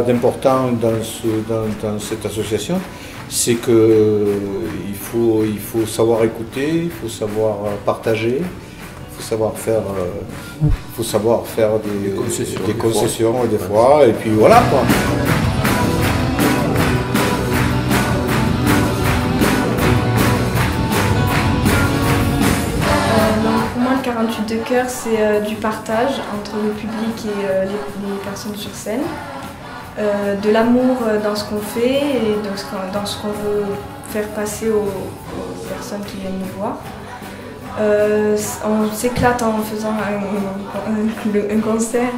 a d'important dans, ce- dans- dans cette association, c'est que il faut, il faut savoir écouter, il faut savoir partager, il faut savoir faire, euh, faut savoir faire des, concessions, des des fois, et puis voilà quoi. Donc, pour moi, le 48 de cœur, c'est euh, du partage entre le public et euh, les, les personnes sur scène, Euh, de l'amour euh, dans ce qu'on fait et dans ce qu'on, veut faire passer aux, personnes qui viennent nous voir. Euh, on s'éclate en faisant un, concert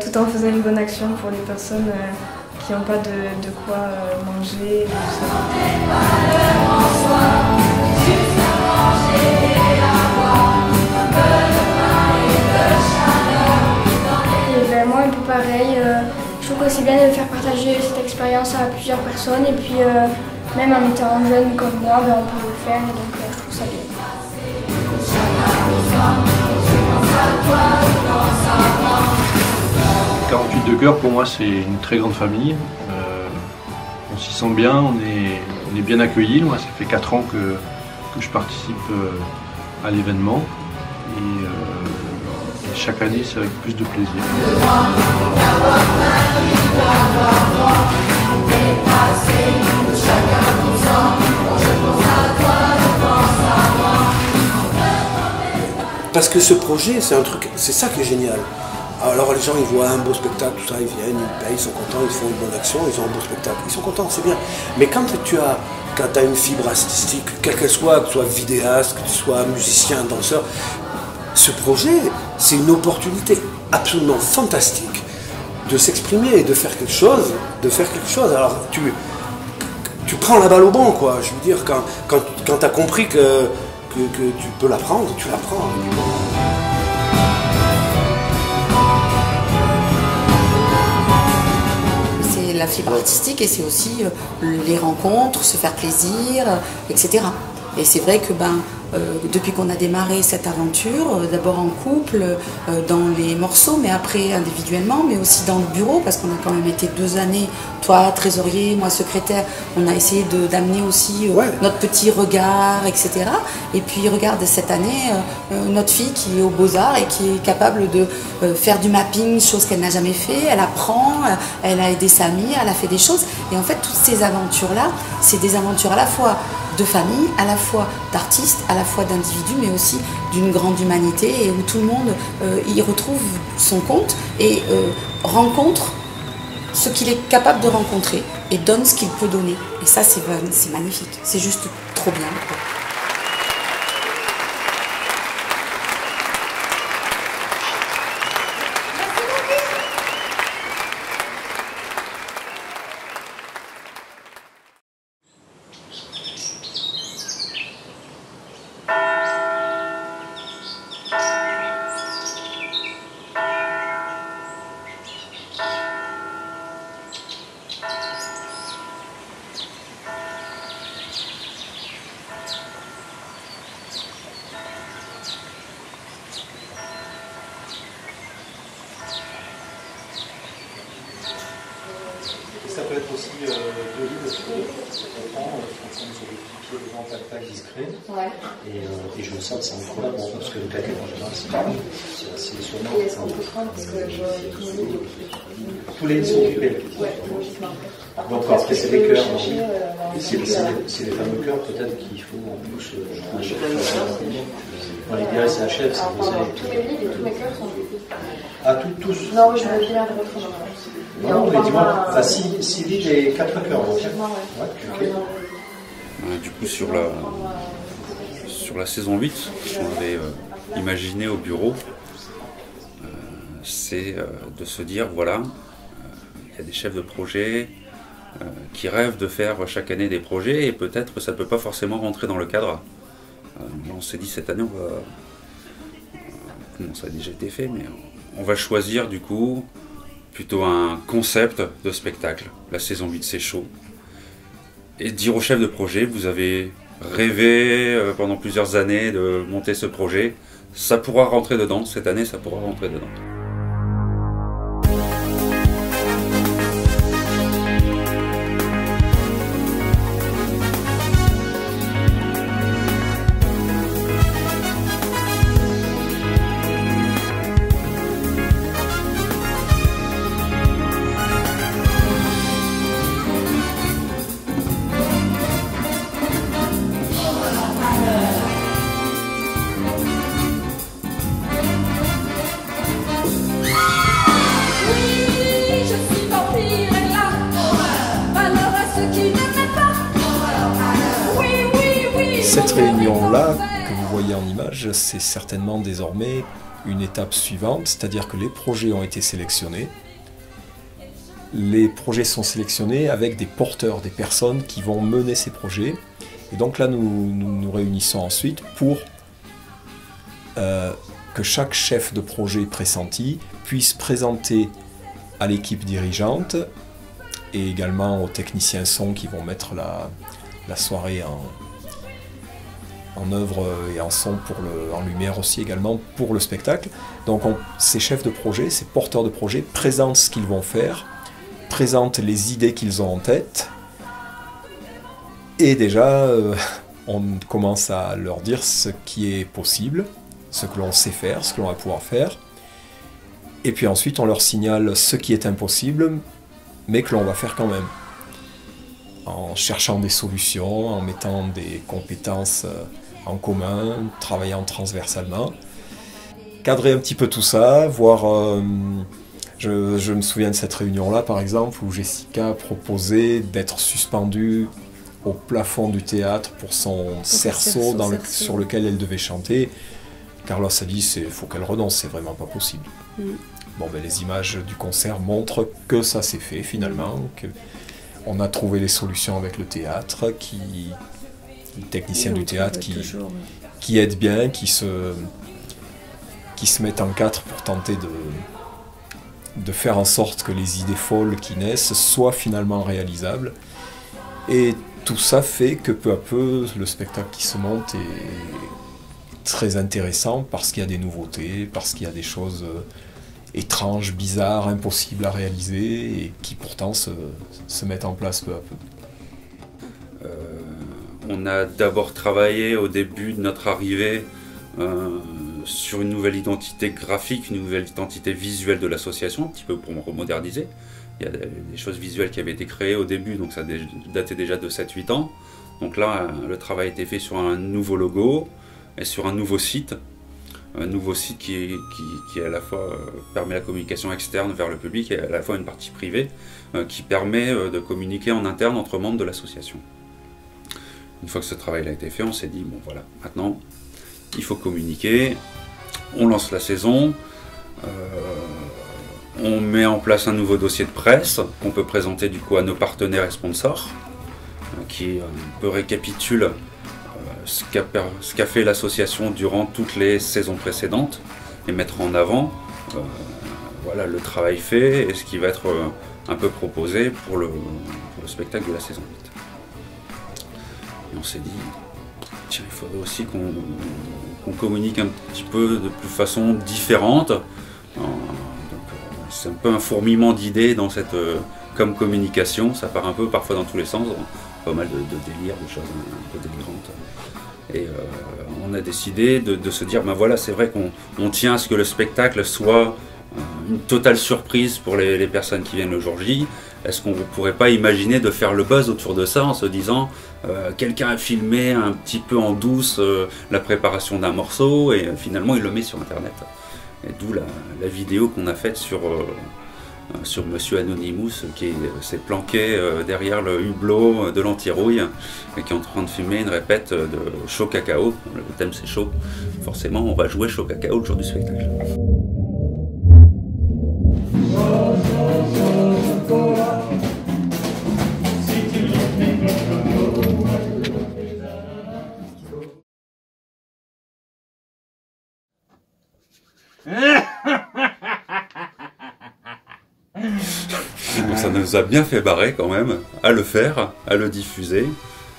tout en faisant une bonne action pour les personnes qui n'ont pas de, quoi manger. Et ben, moi, un peu pareil. C'est bien de faire partager cette expérience à plusieurs personnes. Et puis, euh, même en étant jeune comme moi, ben, on peut le faire. Et donc, euh, je trouve ça bien. 48 de cœur, pour moi, c'est une très grande famille. Euh, on s'y sent bien, on est, on est bien accueillis. Moi, ça fait 4 ans que, que je participe à l'événement. Chaque année, c'est avec plus de plaisir. Parce que ce projet, c'est un truc, c'est ça qui est génial. Alors les gens, ils voient un beau spectacle, tout ça, ils viennent, ils payent, ils sont contents, ils font une bonne action, ils ont un beau spectacle, ils sont contents, c'est bien. Mais quand tu as, quand as une fibre artistique, quelle qu'elle soit, que tu sois vidéaste, que tu sois musicien, danseur, ce projet, c'est une opportunité absolument fantastique de s'exprimer et de faire quelque chose, de faire quelque chose. Alors tu, tu prends la balle au bon, quoi. Je veux dire, quand, quand, quand tu as compris que, que, que tu peux la prendre, tu la prends. C'est la fibre artistique et c'est aussi euh, les rencontres, se faire plaisir, euh, etc. Et c'est vrai que ben, depuis qu'on a démarré cette aventure, euh, d'abord en couple, euh, dans les morceaux, mais après individuellement, mais aussi dans le bureau, parce qu'on a quand même été deux années, toi trésorier, moi secrétaire, on a essayé d'amener aussi euh, Ouais. notre petit regard, etc. Et puis regarde cette année, euh, euh, notre fille qui est au Beaux-Arts et qui est capable de euh, faire du mapping, chose qu'elle n'a jamais fait, elle apprend, euh, elle a aidé sa amie, elle a fait des choses. Et en fait, toutes ces aventures-là, c'est des aventures à la fois de famille, à la fois d'artistes, à la fois d'individus, mais aussi d'une grande humanité et où tout le monde euh, y retrouve son compte et euh, rencontre ce qu'il est capable de rencontrer et donne ce qu'il peut donner. Et ça, c'est c'est magnifique. C'est juste trop bien. quoi. Ça peut être aussi euh, deux livres sur on prend, on fonctionne sur des petits pieds devant tac tac discret. Et, euh, et je me sens que c'est incroyable bon, parce que le claquette en général c'est c'est assez sonore. Et est-ce qu'on peut prendre parce que je, tout le monde Tous les livres sont occupés. Ouais, logiquement. Par Donc, parce que c'est les cœurs. C'est les fameux cœurs, peut-être qu'il faut en plus. Dans les DRS et HF, c'est Tous mes livres et tous mes cœurs sont des Ah, tous Non, je me viens de votre Non, mais dis-moi, enfin, 6 livres et 4 cœurs. Ouais, ok. Du coup, sur la, sur la saison 8, on avait euh, imaginé au bureau, euh, c'est euh, de se dire voilà, il y a des chefs de projet qui rêvent de faire chaque année des projets et peut-être ça ne peut pas forcément rentrer dans le cadre. on s'est dit cette année, on va. Comment ça a déjà été fait, mais on va choisir du coup plutôt un concept de spectacle. La saison 8, c'est chaud. Et dire au chef de projet, vous avez rêvé euh, pendant plusieurs années de monter ce projet, ça pourra rentrer dedans. Cette année, ça pourra rentrer dedans. C'est certainement désormais une étape suivante, c'est-à-dire que les projets ont été sélectionnés. Les projets sont sélectionnés avec des porteurs, des personnes qui vont mener ces projets. Et donc là, nous nous, réunissons ensuite pour euh, que chaque chef de projet pressenti puisse présenter à l'équipe dirigeante et également aux techniciens son qui vont mettre la, la soirée en, en œuvre et en son, pour le, en lumière aussi également pour le spectacle. Donc ces chefs de projet, ces porteurs de projet présentent ce qu'ils vont faire, présentent les idées qu'ils ont en tête, et déjà euh, on commence à leur dire ce qui est possible, ce que l'on sait faire, ce que l'on va pouvoir faire, et puis ensuite on leur signale ce qui est impossible, mais que l'on va faire quand même en cherchant des solutions, en mettant des compétences euh, en commun, travaillant transversalement. Cadrer un petit peu tout ça, voir... Euh, je, me souviens de cette réunion-là, par exemple, où Jessica proposait d'être suspendue au plafond du théâtre pour son cerceau, dans le, sur lequel elle devait chanter. Carlos a dit il faut qu'elle renonce, c'est vraiment pas possible. Mm. Bon, ben, les images du concert montrent que ça s'est fait finalement, que on a trouvé les solutions avec le théâtre qui, techniciens du théâtre qui, qui aident bien, qui se, qui se mettent en quatre pour tenter de, de faire en sorte que les idées folles qui naissent soient finalement réalisables. Et tout ça fait que peu à peu, le spectacle qui se monte est très intéressant parce qu'il y a des nouveautés, parce qu'il y a des choses euh, étranges, bizarres, impossibles à réaliser et qui pourtant se, se mettent en place peu à peu. Euh, on a d'abord travaillé au début de notre arrivée euh, sur une nouvelle identité graphique, une nouvelle identité visuelle de l'association, un petit peu pour remoderniser. Il y a des choses visuelles qui avaient été créées au début, donc ça datait déjà de 7-8 ans. Donc là, le travail a été fait sur un nouveau logo et sur un nouveau site. Un nouveau site qui, qui, à la fois euh, permet la communication externe vers le public et à la fois une partie privée euh, qui permet de communiquer en interne entre membres de l'association. Une fois que ce travail a été fait, on s'est dit, bon voilà, maintenant, il faut communiquer, on lance la saison, euh, on met en place un nouveau dossier de presse qu'on peut présenter du coup à nos partenaires et sponsors, euh, qui un euh, peu récapitule ce qu'a fait l'association durant toutes les saisons précédentes et mettre en avant voilà, le travail fait et ce qui va être un peu proposé pour le, spectacle de la saison 8 on s'est dit, tiens, il faudrait aussi qu'on communique un petit peu de plus façon différente. Euh, c'est un peu un fourmillement d'idées dans cette euh, comme communication, ça part un peu parfois dans tous les sens, pas mal de, délires, de choses un, peu délirantes. Et euh, on a décidé de, se dire, ben voilà, c'est vrai qu'on tient à ce que le spectacle soit une totale surprise pour les, les personnes qui viennent le jour J, est-ce qu'on ne pourrait pas imaginer de faire le buzz autour de ça en se disant euh, quelqu'un a filmé un petit peu en douce euh, la préparation d'un morceau et finalement il le met sur internet. Et d'où la, vidéo qu'on a faite sur, sur Monsieur Anonymous qui s'est planqué derrière le hublot de l'antirouille et qui est en train de filmer une répète de chaud cacao. Le thème c'est chaud. Forcément on va jouer chaud cacao le jour du spectacle. ça nous a bien fait barrer quand même à le faire, à le diffuser.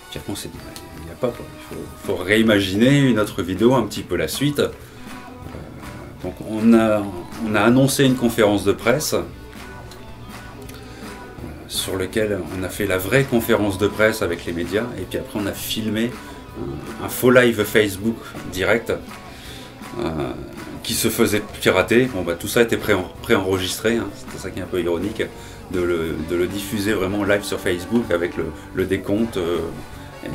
Puis on s'est dit, il n'y a pas, il faut, réimaginer une autre vidéo, un petit peu la suite. Euh, donc on a, on a annoncé une conférence de presse euh, sur lequel on a fait la vraie conférence de presse avec les médias et puis après on a filmé un, faux live Facebook direct euh, qui se faisait pirater. Bon, bah, tout ça était pré-enregistré, hein. c'était ça qui est un peu ironique, de le, diffuser vraiment live sur Facebook avec le, décompte. Euh, et,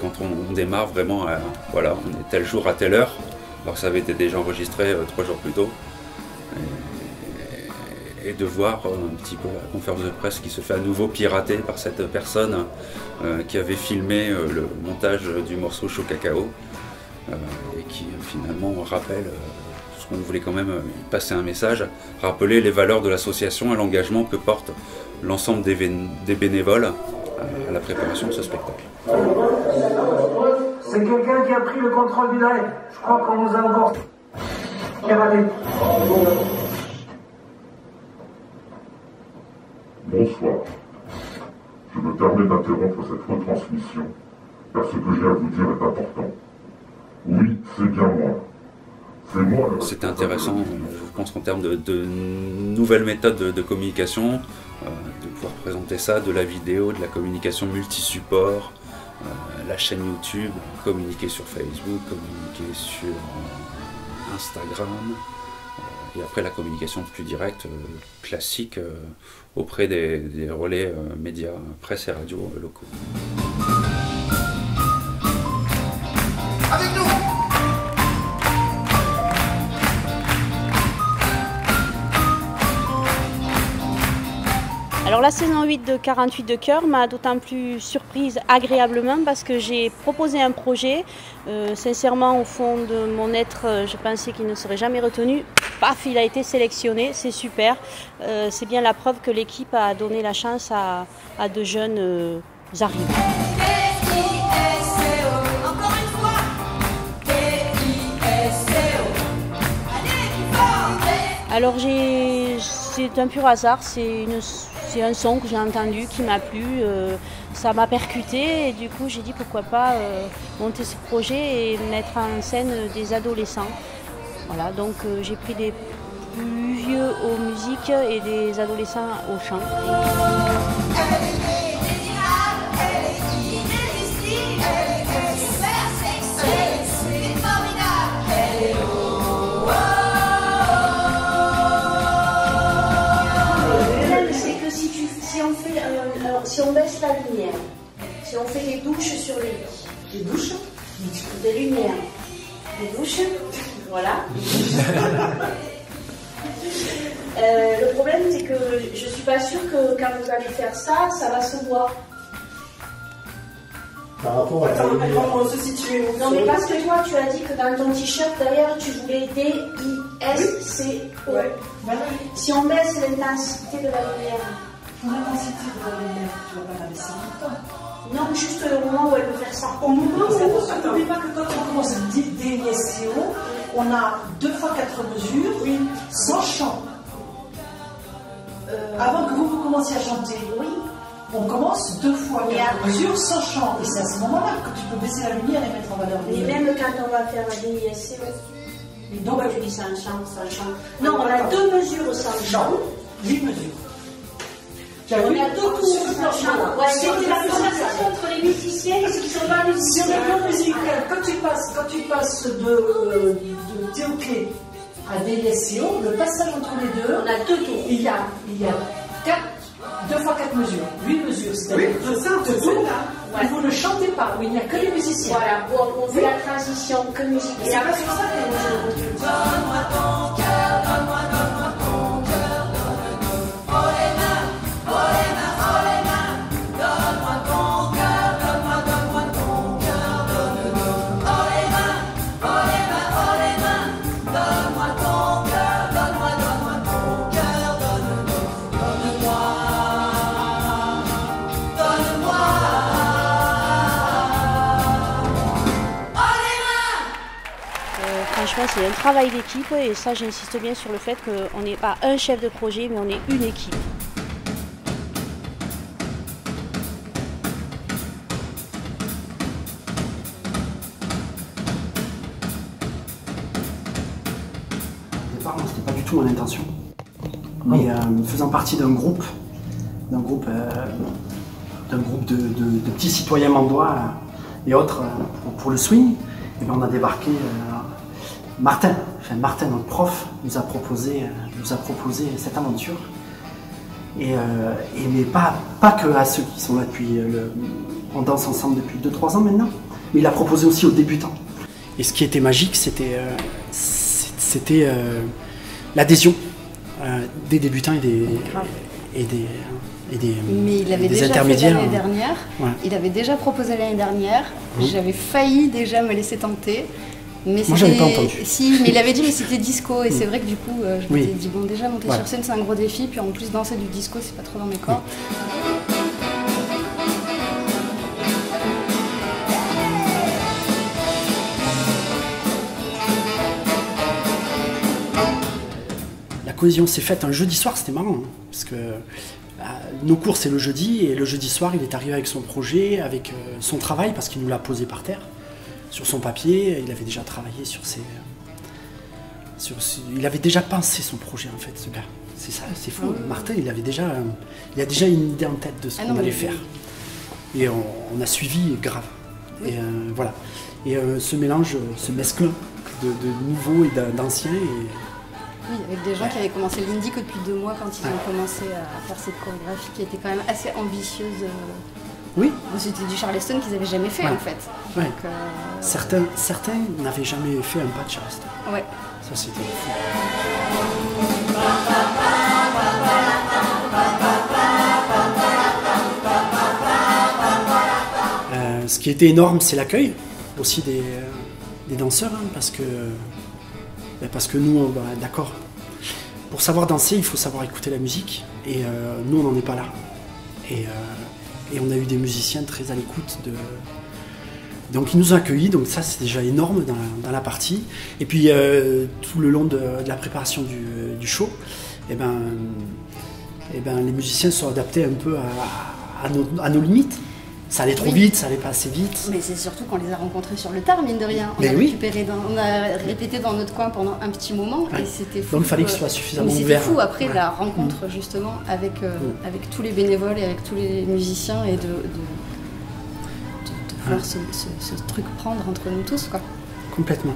quand on, démarre vraiment, voilà, on est tel jour à telle heure, alors ça avait été déjà enregistré euh, trois jours plus tôt. Et, de voir euh, un petit peu la conférence de presse qui se fait à nouveau pirater par cette personne qui avait filmé le montage du morceau Chaud Cacao et qui finalement rappelle on voulait quand même euh, passer un message, rappeler les valeurs de l'association et l'engagement que porte l'ensemble des, bénévoles à la préparation de ce spectacle. C'est quelqu'un qui a pris le contrôle du live. Je crois qu'on nous a encore Bonsoir. Je me permets d'interrompre cette retransmission car ce que j'ai à vous dire est important. Oui, c'est bien moi, c'est intéressant, je pense qu'en termes de, nouvelles méthodes de, communication, euh, de pouvoir présenter ça, de la vidéo, de la communication multi-support, euh, la chaîne YouTube, communiquer sur Facebook, communiquer sur euh, Instagram, et après la communication plus directe, classique, auprès des relais médias, presse et radio locaux. Alors la saison 8 de 48 de cœur m'a d'autant plus surprise agréablement parce que j'ai proposé un projet. Euh, sincèrement, au fond de mon être, euh, je pensais qu'il ne serait jamais retenu. Paf, il a été sélectionné, c'est super. Euh, c'est bien la preuve que l'équipe a donné la chance à, de jeunes arrivants. Alors c'est un pur hasard, c'est un son que j'ai entendu qui m'a plu, euh, ça m'a percuté et du coup j'ai dit pourquoi pas euh, monter ce projet et mettre en scène des adolescents. Voilà, donc euh, j'ai pris des plus vieux aux musiques et des adolescents au chant. Si on baisse la lumière, si on fait des douches sur les lits, des douches, des lumières, des douches, voilà. Euh, le problème, c'est que je suis pas sûre que quand vous allez faire ça, ça va se voir. Par rapport à comment se situer Non, mais parce que toi, tu as dit que dans ton t-shirt, derrière, tu voulais D-I-S-C-O. Si on baisse l'intensité de la lumière, pour l'intensité de la lumière, tu vas pas la baisser longtemps. Non, juste le moment où elle peut faire ça. Au moment où. N'oublie pas que quand on commence à DSCO, on a deux fois quatre mesures, oui. sans chant. Euh, Avant que vous, vous commenciez à chanter, oui. On commence deux fois quatre mesures sans chant. Et c'est à ce moment-là que tu peux baisser la lumière et mettre en valeur Mais même quand on va faire un DSCO. Donc, tu dis sans chant, sans chant. Non, on a deux mesures sans chant. Huit mesures. On a deux tours sur le C'était la conversation entre les musiciens et ceux qui sont pas musiciens. musique, quand tu passes, quand tu passes de, euh, de à DSCO, le passage entre les deux, on a deux tours. Il y a, il y a quatre deux fois quatre mesures. Huit mesures, c'est-à-dire Oui, c'est ça, c'est tout. Et vous ne chantez pas, où il n'y a que les musiciens. Voilà, on, on fait la transition que musique. Et c'est pas sur ça que Euh, franchement, c'est un travail d'équipe et ça, j'insiste bien sur le fait qu'on n'est pas un chef de projet, mais on est une équipe. Au départ, moi, c'était pas du tout mon intention. Mais euh, faisant partie d'un groupe, d'un groupe, euh, d'un groupe de, de- de petits citoyens mandois et autres pour, pour le swing, et ben, on a débarqué. Martin, enfin, Martin, notre prof, nous a proposé, euh, nous a proposé cette aventure. Et, euh, et mais pas, pas que à ceux qui sont là depuis. euh, le- on danse ensemble depuis 2-3 ans maintenant, mais il a proposé aussi aux débutants. Et ce qui était magique, c'était euh, euh, l'adhésion des débutants et des, et des, et des, Mais il avait des déjà fait intermédiaires. l'année dernière. Ouais. Il avait déjà proposé l'année dernière. J'avais failli déjà me laisser tenter. Mais Moi, j'avais c'était- pas entendu. Si, mais il avait dit mais c'était disco et c'est vrai que du coup euh, je Oui. m'étais dit bon déjà monter Voilà. sur scène c'est un gros défi puis en plus danser du disco c'est pas trop dans mes corps. La cohésion s'est faite un jeudi soir, c'était marrant, hein, parce que euh, nos cours c'est le jeudi, et le jeudi soir il est arrivé avec son projet, avec euh, son travail, parce qu'il nous l'a posé par terre, sur son papier, il avait déjà travaillé sur ses... sur ses- il avait déjà pensé son projet en fait, ce gars. C'est ça, c'est fou. Ah. Martin, il avait déjà, il a déjà une idée en tête de ce Ah qu'on allait oui. faire. Et on, on a suivi grave. Et euh, voilà. Et euh, ce mélange, ce mesclin de, de nouveaux et d'an- d'anciens, et Oui, avec des gens qui avaient commencé l'indie que depuis deux mois quand ils ont commencé à faire cette chorégraphie qui était quand même assez ambitieuse. euh, Oui. C'était du Charleston qu'ils n'avaient jamais fait Ouais. en fait. Ouais. Donc, euh, Certains, certains n'avaient jamais fait un pas de Charleston. Ouais. Ça, c'était fou. Euh, ce qui était énorme, c'est l'accueil aussi des, euh, des danseurs, hein, parce que ben, parce que nous, ben, d'accord, pour savoir danser, il faut savoir écouter la musique, et nous, on n'en est pas là. Et, et on a eu des musiciens très à l'écoute de, donc ils nous ont accueillis, donc ça c'est déjà énorme dans la, partie. Et puis euh, tout le long de, la préparation du, show, eh ben, eh ben, les musiciens sont adaptés un peu à nos limites. Ça allait trop Oui. vite, ça allait pas assez vite. Mais c'est surtout qu'on les a rencontrés sur le tard, mine de rien. On Mais a oui. récupéré dans- on a répété dans notre coin pendant un petit moment Ouais. et c'était fou. Donc, il fallait que ce euh, soit suffisamment ouvert. C'était fou après Ouais. la rencontre justement avec, euh, Mm. avec tous les bénévoles et avec tous les musiciens et de, de, de- de voir ce, ce- ce truc prendre entre nous tous. Quoi. Complètement.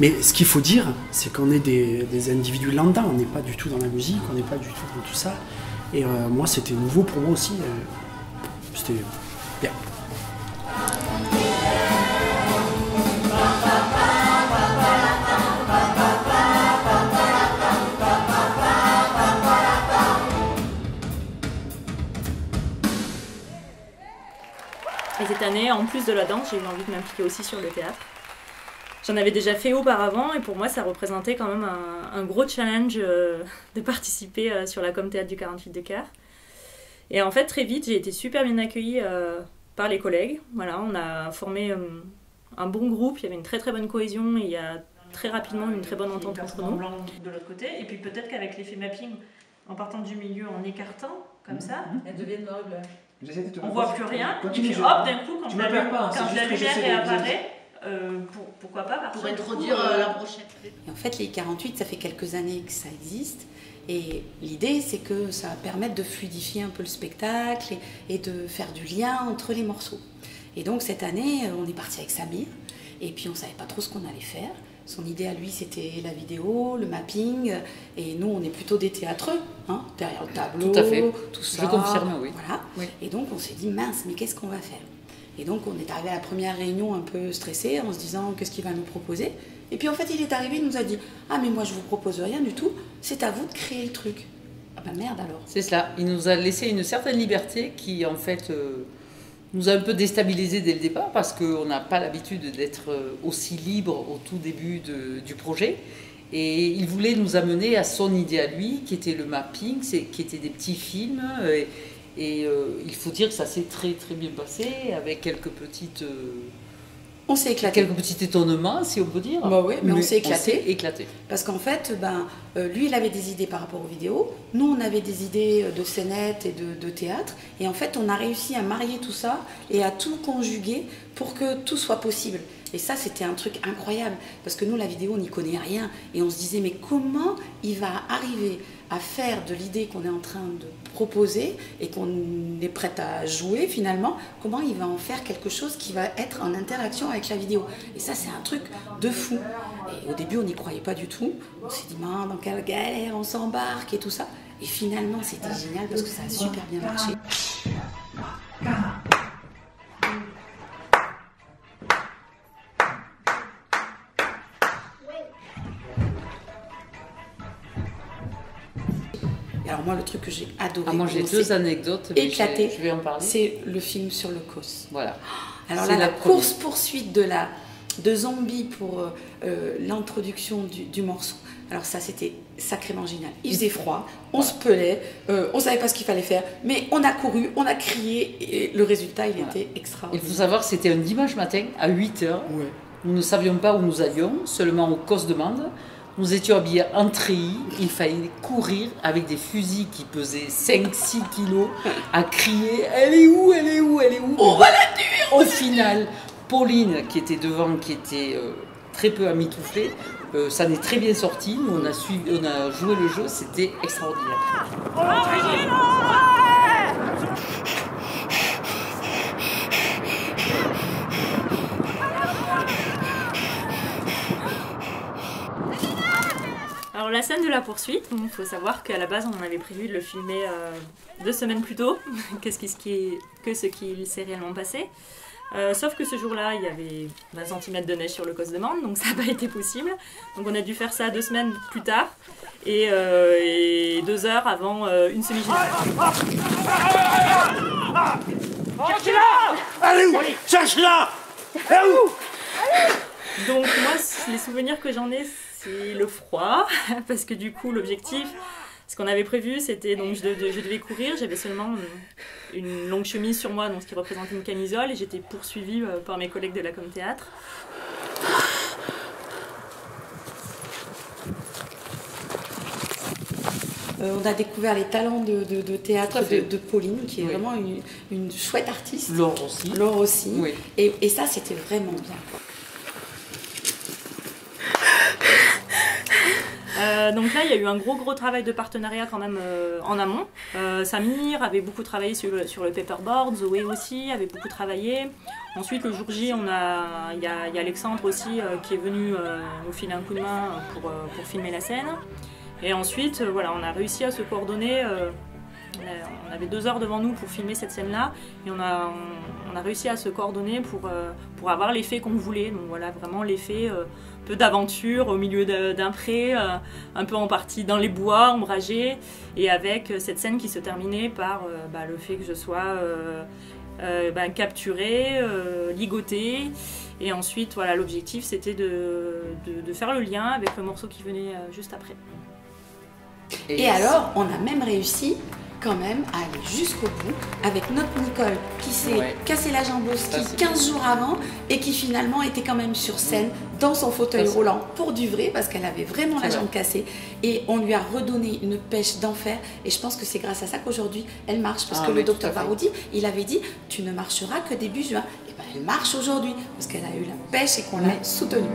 Mais ce qu'il faut dire, c'est qu'on est des, des individus lambda, on n'est pas du tout dans la musique, on n'est pas du tout dans tout ça. Et euh, moi, c'était nouveau pour moi aussi. euh, C'était Et cette année, en plus de la danse, j'ai eu envie de m'impliquer aussi sur le théâtre. J'en avais déjà fait auparavant et pour moi, ça représentait quand même un, gros challenge euh, de participer euh, sur la com théâtre du 48 de Cœur. Et en fait, très vite, j'ai été super bien accueillie euh, par les collègues. Voilà, on a formé euh, un bon groupe, il y avait une très très bonne cohésion et il y a très rapidement une très bonne entente entre nous. de l'autre côté. Et puis peut-être qu'avec l'effet mapping, en partant du milieu, en écartant comme ça, Elles deviennent. J'essaie de on voit plus rien. Continue, et puis hop, d'un coup, quand la, me perds lu- pas, hein, quand la lumière réapparaît, euh, pour- pourquoi pas Pour du introduire coup, euh, la prochaine. Et en fait, les 48, ça fait quelques années que ça existe. Et l'idée, c'est que ça permette de fluidifier un peu le spectacle et, et de faire du lien entre les morceaux. Et donc, cette année, euh, on est parti avec Samir. Et puis on savait pas trop ce qu'on allait faire. Son idée à lui, c'était la vidéo, le mapping. Et nous, on est plutôt des théâtreux, hein, derrière le tableau, Tout à fait. tout Je ça. confirme, oui. Voilà. Et donc on s'est dit, mince, mais qu'est-ce qu'on va faire? Et donc on est arrivé à la première réunion un peu stressé, en se disant, qu'est-ce qu'il va nous proposer? Et puis en fait, il est arrivé, il nous a dit, ah mais moi je vous propose rien du tout, c'est à vous de créer le truc. Ah bah merde alors. C'est cela. Il nous a laissé une certaine liberté qui, en fait, euh, nous a un peu déstabilisés dès le départ parce qu'on n'a pas l'habitude d'être euh, aussi libre au tout début du projet. Et il voulait nous amener à son idée à lui, qui était le mapping, qui était des petits films. Et, euh, il faut dire que ça s'est très très bien passé, avec quelques petites. On s'est éclaté. Quelques petits étonnements, si on peut dire. Bah oui, mais, on s'est éclaté. éclaté. Parce qu'en fait, ben, euh, lui, il avait des idées par rapport aux vidéos. Nous, on avait des idées euh, de scénettes et de, de théâtre. Et en fait, on a réussi à marier tout ça et à tout conjuguer pour que tout soit possible. Et ça, c'était un truc incroyable. Parce que nous, la vidéo, on n'y connaît rien. Et on se disait, mais comment il va arriver à faire de l'idée qu'on est en train de proposer et qu'on est prêt à jouer finalement, comment il va en faire quelque chose qui va être en interaction avec la vidéo. Et ça, c'est un truc de fou. Et au début, on n'y croyait pas du tout. On s'est dit, dans quelle galère on s'embarque et tout ça. Et finalement, c'était génial parce que ça a super bien marché. Moi, le truc que j'ai adoré, Ah, moi, j'ai deux anecdotes, mais éclaté, je- vais en parler. c'est le film sur le COS. Voilà. Alors là, la, la première. course poursuite de la de zombies pour euh, euh, l'introduction du, du morceau. Alors ça, c'était sacrément génial. Il faisait froid, on se pelait, euh, on savait pas ce qu'il fallait faire, mais on a couru, on a crié, et le résultat, il était Il extraordinaire. faut savoir c'était un dimanche matin à 8h. Nous ne savions pas où nous allions, seulement au cos de Mende. Nous étions habillés en treillis. Il fallait courir avec des fusils qui pesaient 5-6 kilos à crier Elle est où Elle est où Elle est où? On va la tuer Au final, Pauline, qui était devant, qui était euh, très peu amitouflée, euh, ça n'est très bien sorti. Nous, on a, suivi, on a joué le jeu, c'était extraordinaire. Alors la scène de la poursuite, il faut savoir qu'à la base on avait prévu de le filmer euh, deux semaines plus tôt. Que ce qui, ce qui est- que ce qui s'est réellement passé. Euh, sauf que ce jour-là, il y avait 20 cm de neige sur le cos de Mende, donc ça n'a pas été possible. Donc on a dû faire ça deux semaines plus tard. Et, euh, et deux heures avant euh, une semi-générale. Cherchez-la. Allez où Cherchez-la Elle est où Donc moi, les souvenirs que j'en ai, c'est le froid, parce que du coup, l'objectif, ce qu'on avait prévu, c'était donc je, de- je devais courir, j'avais seulement une, une longue chemise sur moi, donc ce qui représentait une camisole, et j'étais poursuivie euh, par mes collègues de la Com Théâtre. Euh, on a découvert les talents de, de- de théâtre de, de Pauline, qui est Oui. vraiment une, une chouette artiste. Laure aussi. Laure aussi. Oui. Et, et ça, c'était vraiment bien. Euh, donc là, il y a eu un gros gros travail de partenariat quand même euh, en amont. Euh, Samir avait beaucoup travaillé sur le, paperboard, Zoé aussi avait beaucoup travaillé. Ensuite, le jour J, on a, il y, a, il y a Alexandre aussi qui est venu nous filer un coup de main pour, pour filmer la scène. Et ensuite, voilà, on a réussi à se coordonner. on avait deux heures devant nous pour filmer cette scène-là et on a, on, a réussi à se coordonner pour, pour avoir l'effet qu'on voulait. Donc voilà, vraiment l'effet peu d'aventure au milieu d'un pré, euh, un peu en partie dans les bois, ombragés, et avec euh, cette scène qui se terminait par euh, bah, le fait que je sois euh, euh, bah, capturée, euh, ligotée. Et ensuite, voilà, l'objectif c'était de, de- de faire le lien avec le morceau qui venait euh, juste après. Et, alors, on a même réussi quand même à aller jusqu'au bout avec notre Nicole qui s'est Ouais. cassé la jambe au ski Ça, c'est 15 jours avant et qui finalement était quand même sur scène dans son fauteuil Ça, roulant pour du vrai parce qu'elle avait vraiment la jambe vrai. cassée et on lui a redonné une pêche d'enfer et je pense que c'est grâce à ça qu'aujourd'hui elle marche parce Ah, que oui, le docteur. Varoudi il avait dit tu ne marcheras que début juin et ben elle marche aujourd'hui parce qu'elle a eu la pêche et qu'on l'a soutenue.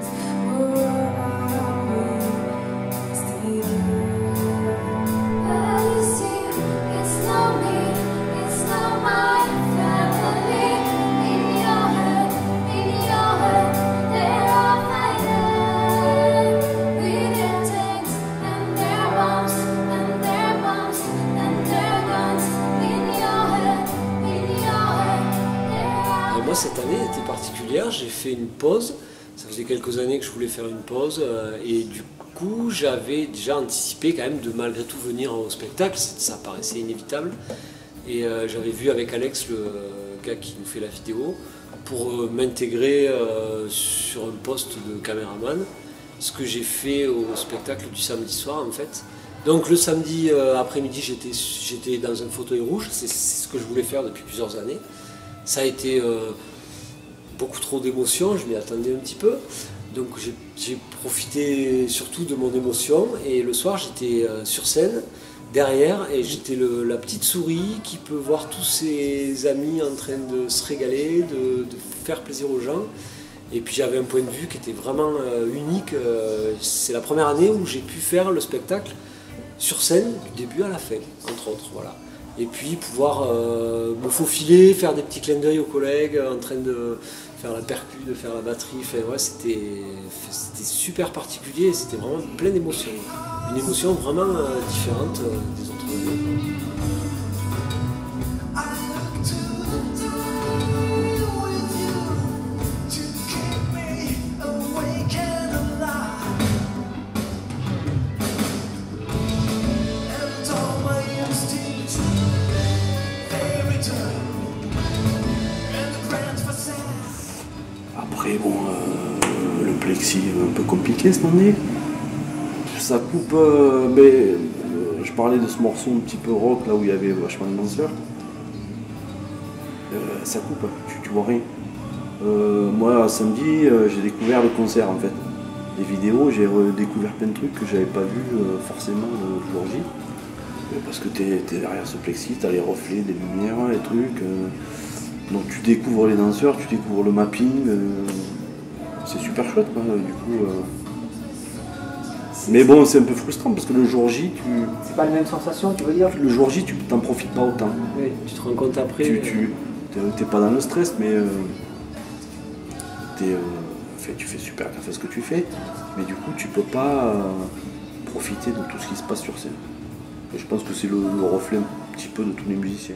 J'ai fait une pause. Ça faisait quelques années que je voulais faire une pause euh, et du coup j'avais déjà anticipé quand même de malgré tout venir au spectacle, ça paraissait inévitable. Et euh, j'avais vu avec Alex, le gars qui nous fait la vidéo, pour euh, m'intégrer sur un poste de caméraman, ce que j'ai fait au spectacle du samedi soir en fait. Donc le samedi après-midi j'étais, dans un fauteuil rouge, c'est, ce que je voulais faire depuis plusieurs années. Ça a été beaucoup trop d'émotions, je m'y attendais un petit peu. Donc j'ai, profité surtout de mon émotion et le soir j'étais euh, sur scène derrière et j'étais la petite souris qui peut voir tous ses amis en train de se régaler, de, de faire plaisir aux gens. Et puis j'avais un point de vue qui était vraiment euh, unique. euh, c'est la première année où j'ai pu faire le spectacle sur scène du début à la fin, entre autres. Voilà. Et puis pouvoir euh, me faufiler, faire des petits clins d'œil aux collègues, en train de faire la percu, de faire la batterie. Enfin, ouais, c'était, super particulier, c'était vraiment plein d'émotions. Une émotion vraiment euh, différente euh, des autres Après, bon, euh, le plexi est un peu compliqué cette année. Ça coupe, euh, mais euh, je parlais de ce morceau un petit peu rock là où il y avait vachement de danseurs. Ça coupe, tu, vois rien. Moi, samedi, j'ai découvert le concert en fait. Les vidéos, j'ai redécouvert plein de trucs que j'avais pas vu forcément le jour J. Parce que tu es, derrière ce plexi, tu as les reflets, des lumières, les trucs. Euh, donc tu découvres les danseurs, tu découvres le mapping. euh, c'est super chouette quoi, du coup. euh. Mais bon, c'est un peu frustrant parce que le jour J, tu. C'est pas la même sensation, tu veux dire Le jour J, tu t'en profites pas autant. Oui, tu te rends compte après. Tu, tu t'es- pas dans le stress, mais euh, euh, fait, tu fais super à ce que tu fais, mais du coup, tu peux pas euh, profiter de tout ce qui se passe sur scène. Et je pense que c'est le, le reflet un petit peu de tous les musiciens.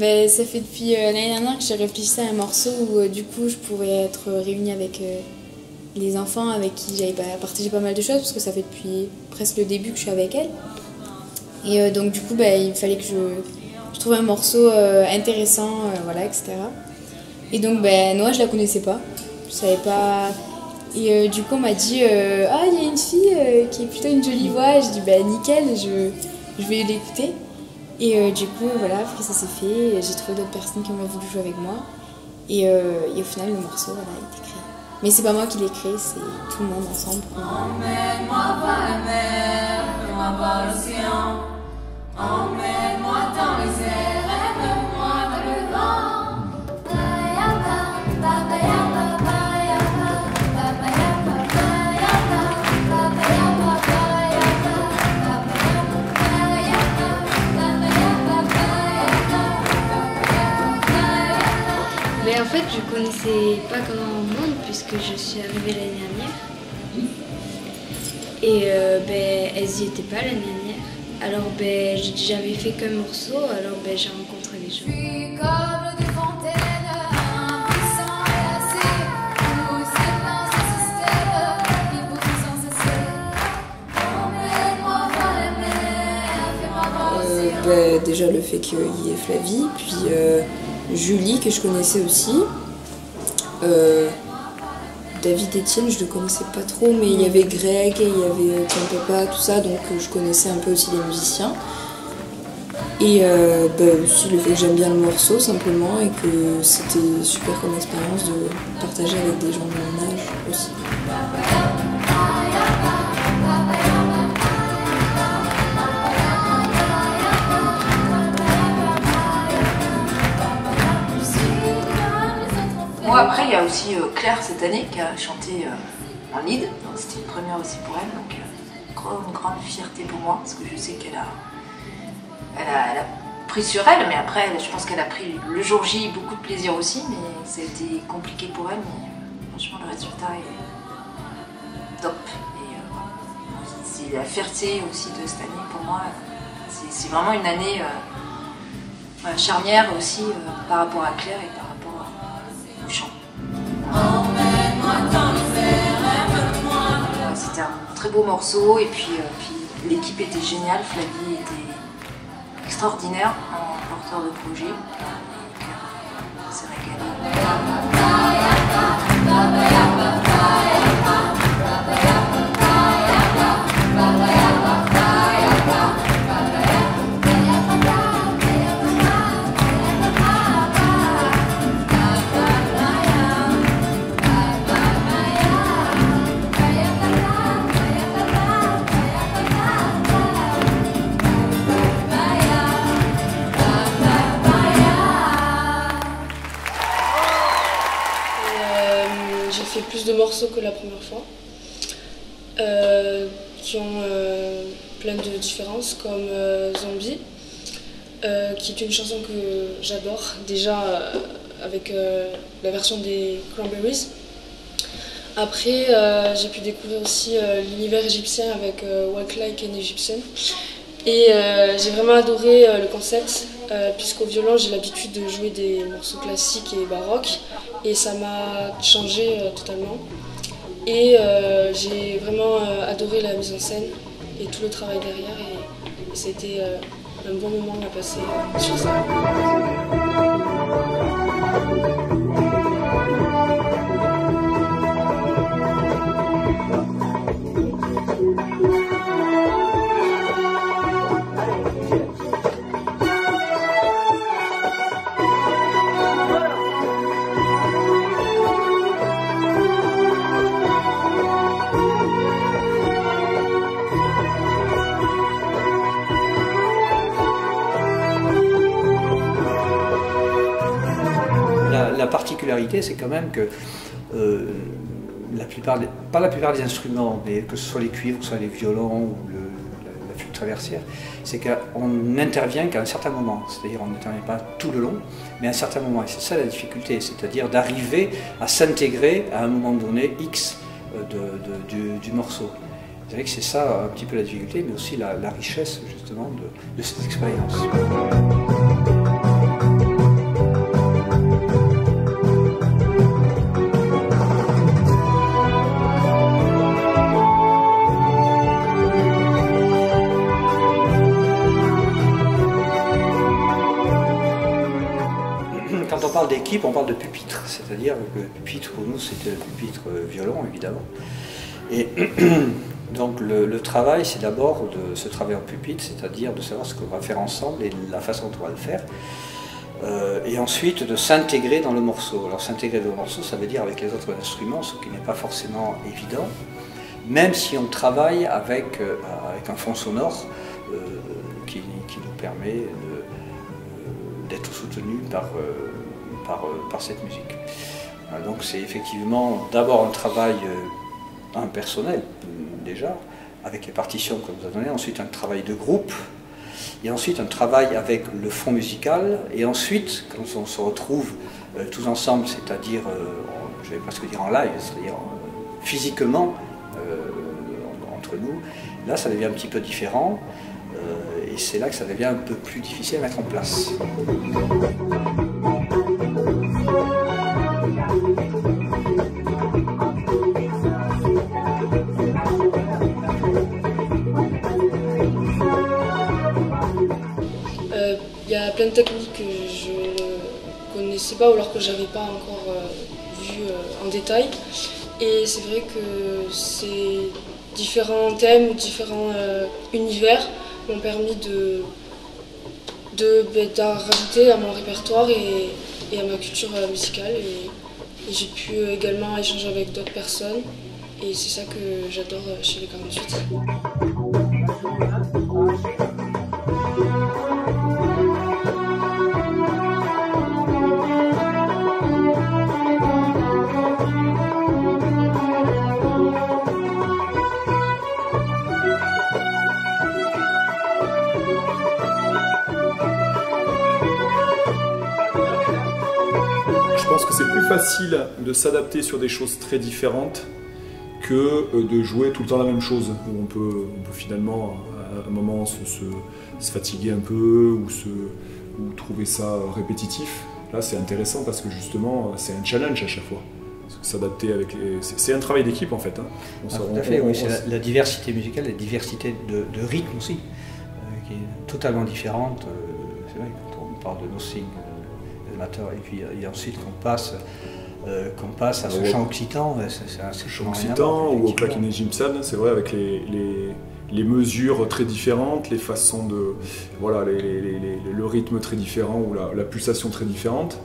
Ben, ça fait depuis euh, l'année dernière que j'ai réfléchi à un morceau où euh, du coup je pourrais être réunie avec euh, les enfants avec qui j'avais pas- partagé pas mal de choses parce que ça fait depuis presque le début que je suis avec elles. Et euh, donc du coup ben, il fallait que je, je trouve un morceau euh, intéressant, euh, voilà, etc. Et donc ben, Noah je la connaissais pas, je savais pas. Et euh, du coup on m'a dit euh, ah il y a une fille euh, qui est plutôt une jolie voix. J'ai dit ben nickel, je, je vais l'écouter. Et euh, du coup, voilà, après ça s'est fait, j'ai trouvé d'autres personnes qui ont voulu jouer avec moi. Et, euh, au final, le morceau, voilà, a été créé. Mais c'est pas moi qui l'ai créé, c'est tout le monde ensemble. Emmène-moi voir la mer, emmène-moi voir l'océan. Emmène-moi dans les airs, aime-moi dans le vent. Fait, je connaissais pas grand monde puisque je suis arrivée l'année dernière. Et euh, ben, elles y étaient pas l'année dernière. Alors ben, j'avais fait qu'un morceau, alors ben, j'ai rencontré les gens. Voir ben, déjà le fait qu'il y ait Flavie, puis euh, Julie que je connaissais aussi. Euh, David Etienne, je le connaissais pas trop, mais il y avait Greg, et il y avait Tom Papa, tout ça, donc euh, je connaissais un peu aussi les musiciens. Et euh, ben, aussi le fait que j'aime bien le morceau simplement et que c'était super comme expérience de partager avec des gens de mon âge aussi. Après, il y a aussi euh, Claire cette année qui a chanté euh, en lead, donc c'était une première aussi pour elle, donc euh, grande, une grande fierté pour moi parce que je sais qu'elle a, elle a, pris sur elle, mais après, je pense qu'elle a pris le jour J beaucoup de plaisir aussi, mais ça a été compliqué pour elle, mais franchement, le résultat est top. Et c'est la fierté aussi de cette année pour moi. C'est vraiment une année charnière aussi par rapport à Claire C'était un très beau morceau et puis, euh, puis l'équipe était géniale, Flavie était extraordinaire en porteur de projet. Et, euh, première fois, euh, qui ont euh, plein de différences, comme euh, Zombie, qui est une chanson que j'adore, déjà avec la version des Cranberries. Après, j'ai pu découvrir aussi l'univers égyptien avec Walk Like an Egyptian. Et j'ai vraiment adoré le concept, puisqu'au violon, j'ai l'habitude de jouer des morceaux classiques et baroques, et ça m'a changé totalement. Et euh, j'ai vraiment euh, adoré la mise en scène et tout le travail derrière, et, c'était euh, un bon moment à passer sur ça. C'est quand même que euh, la plupart, des- pas la plupart des instruments, mais que ce soit les cuivres, que ce soit les violons ou la, la flûte traversière, c'est qu'on n'intervient qu'à un certain moment. C'est-à-dire on n'intervient pas tout le long, mais à un certain moment. Et c'est ça la difficulté, c'est-à-dire d'arriver à s'intégrer à un moment donné X euh, du, morceau. C'est vrai que c'est ça un petit peu la difficulté, mais aussi la, richesse justement de cette expérience. D'équipe, on parle de pupitre, c'est-à-dire que pupitre pour nous c'était le pupitre euh, violon évidemment. Et donc le, travail c'est d'abord de se travailler en pupitre, c'est-à-dire de savoir ce qu'on va faire ensemble et la façon dont on va le faire. Euh, et ensuite de s'intégrer dans le morceau. Alors s'intégrer dans le morceau, ça veut dire avec les autres instruments, ce qui n'est pas forcément évident, même si on travaille avec, euh, un fond sonore qui, qui nous permet d'être soutenu par, par, euh, par cette musique. Voilà, donc c'est effectivement d'abord un travail euh, impersonnel euh, déjà, avec les partitions qu'on nous a données, ensuite un travail de groupe, et ensuite un travail avec le fond musical, et ensuite quand on se retrouve euh, tous ensemble, c'est-à-dire, euh, je vais presque dire en live, c'est-à-dire euh, physiquement euh, en- entre nous, là ça devient un petit peu différent, euh, et c'est là que ça devient un peu plus difficile à mettre en place. De techniques que je ne connaissais pas ou alors que j'avais pas encore euh, vu euh, en détail. Et c'est vrai que ces différents thèmes, différents euh, univers m'ont permis de, de, ben, rajouter à mon répertoire et, à ma culture euh, musicale. Et, j'ai pu également échanger avec d'autres personnes. Et c'est ça que j'adore chez les 48. Facile de s'adapter sur des choses très différentes que euh, de jouer tout le temps la même chose, où on peut, on peut finalement à un moment se, se- se fatiguer un peu ou, se, ou trouver ça répétitif. Là, c'est intéressant parce que justement, c'est un challenge à chaque fois. S'adapter avec les. C'est un travail d'équipe en fait. hein. On Ah, tout à fait, on- oui, c'est la, la diversité musicale, la diversité de, de rythme aussi, euh, qui est totalement différente. Euh, c'est vrai, quand on parle de Nothing, euh, amateur, et puis et ensuite qu'on passe, euh, qu'on passe à ce chant occitan, c'est chant occitan ou au effectivement. claquin égyptian, c'est vrai, avec les, les, les mesures très différentes, les façons de. Voilà, les- le rythme très différent ou la, la pulsation très différente.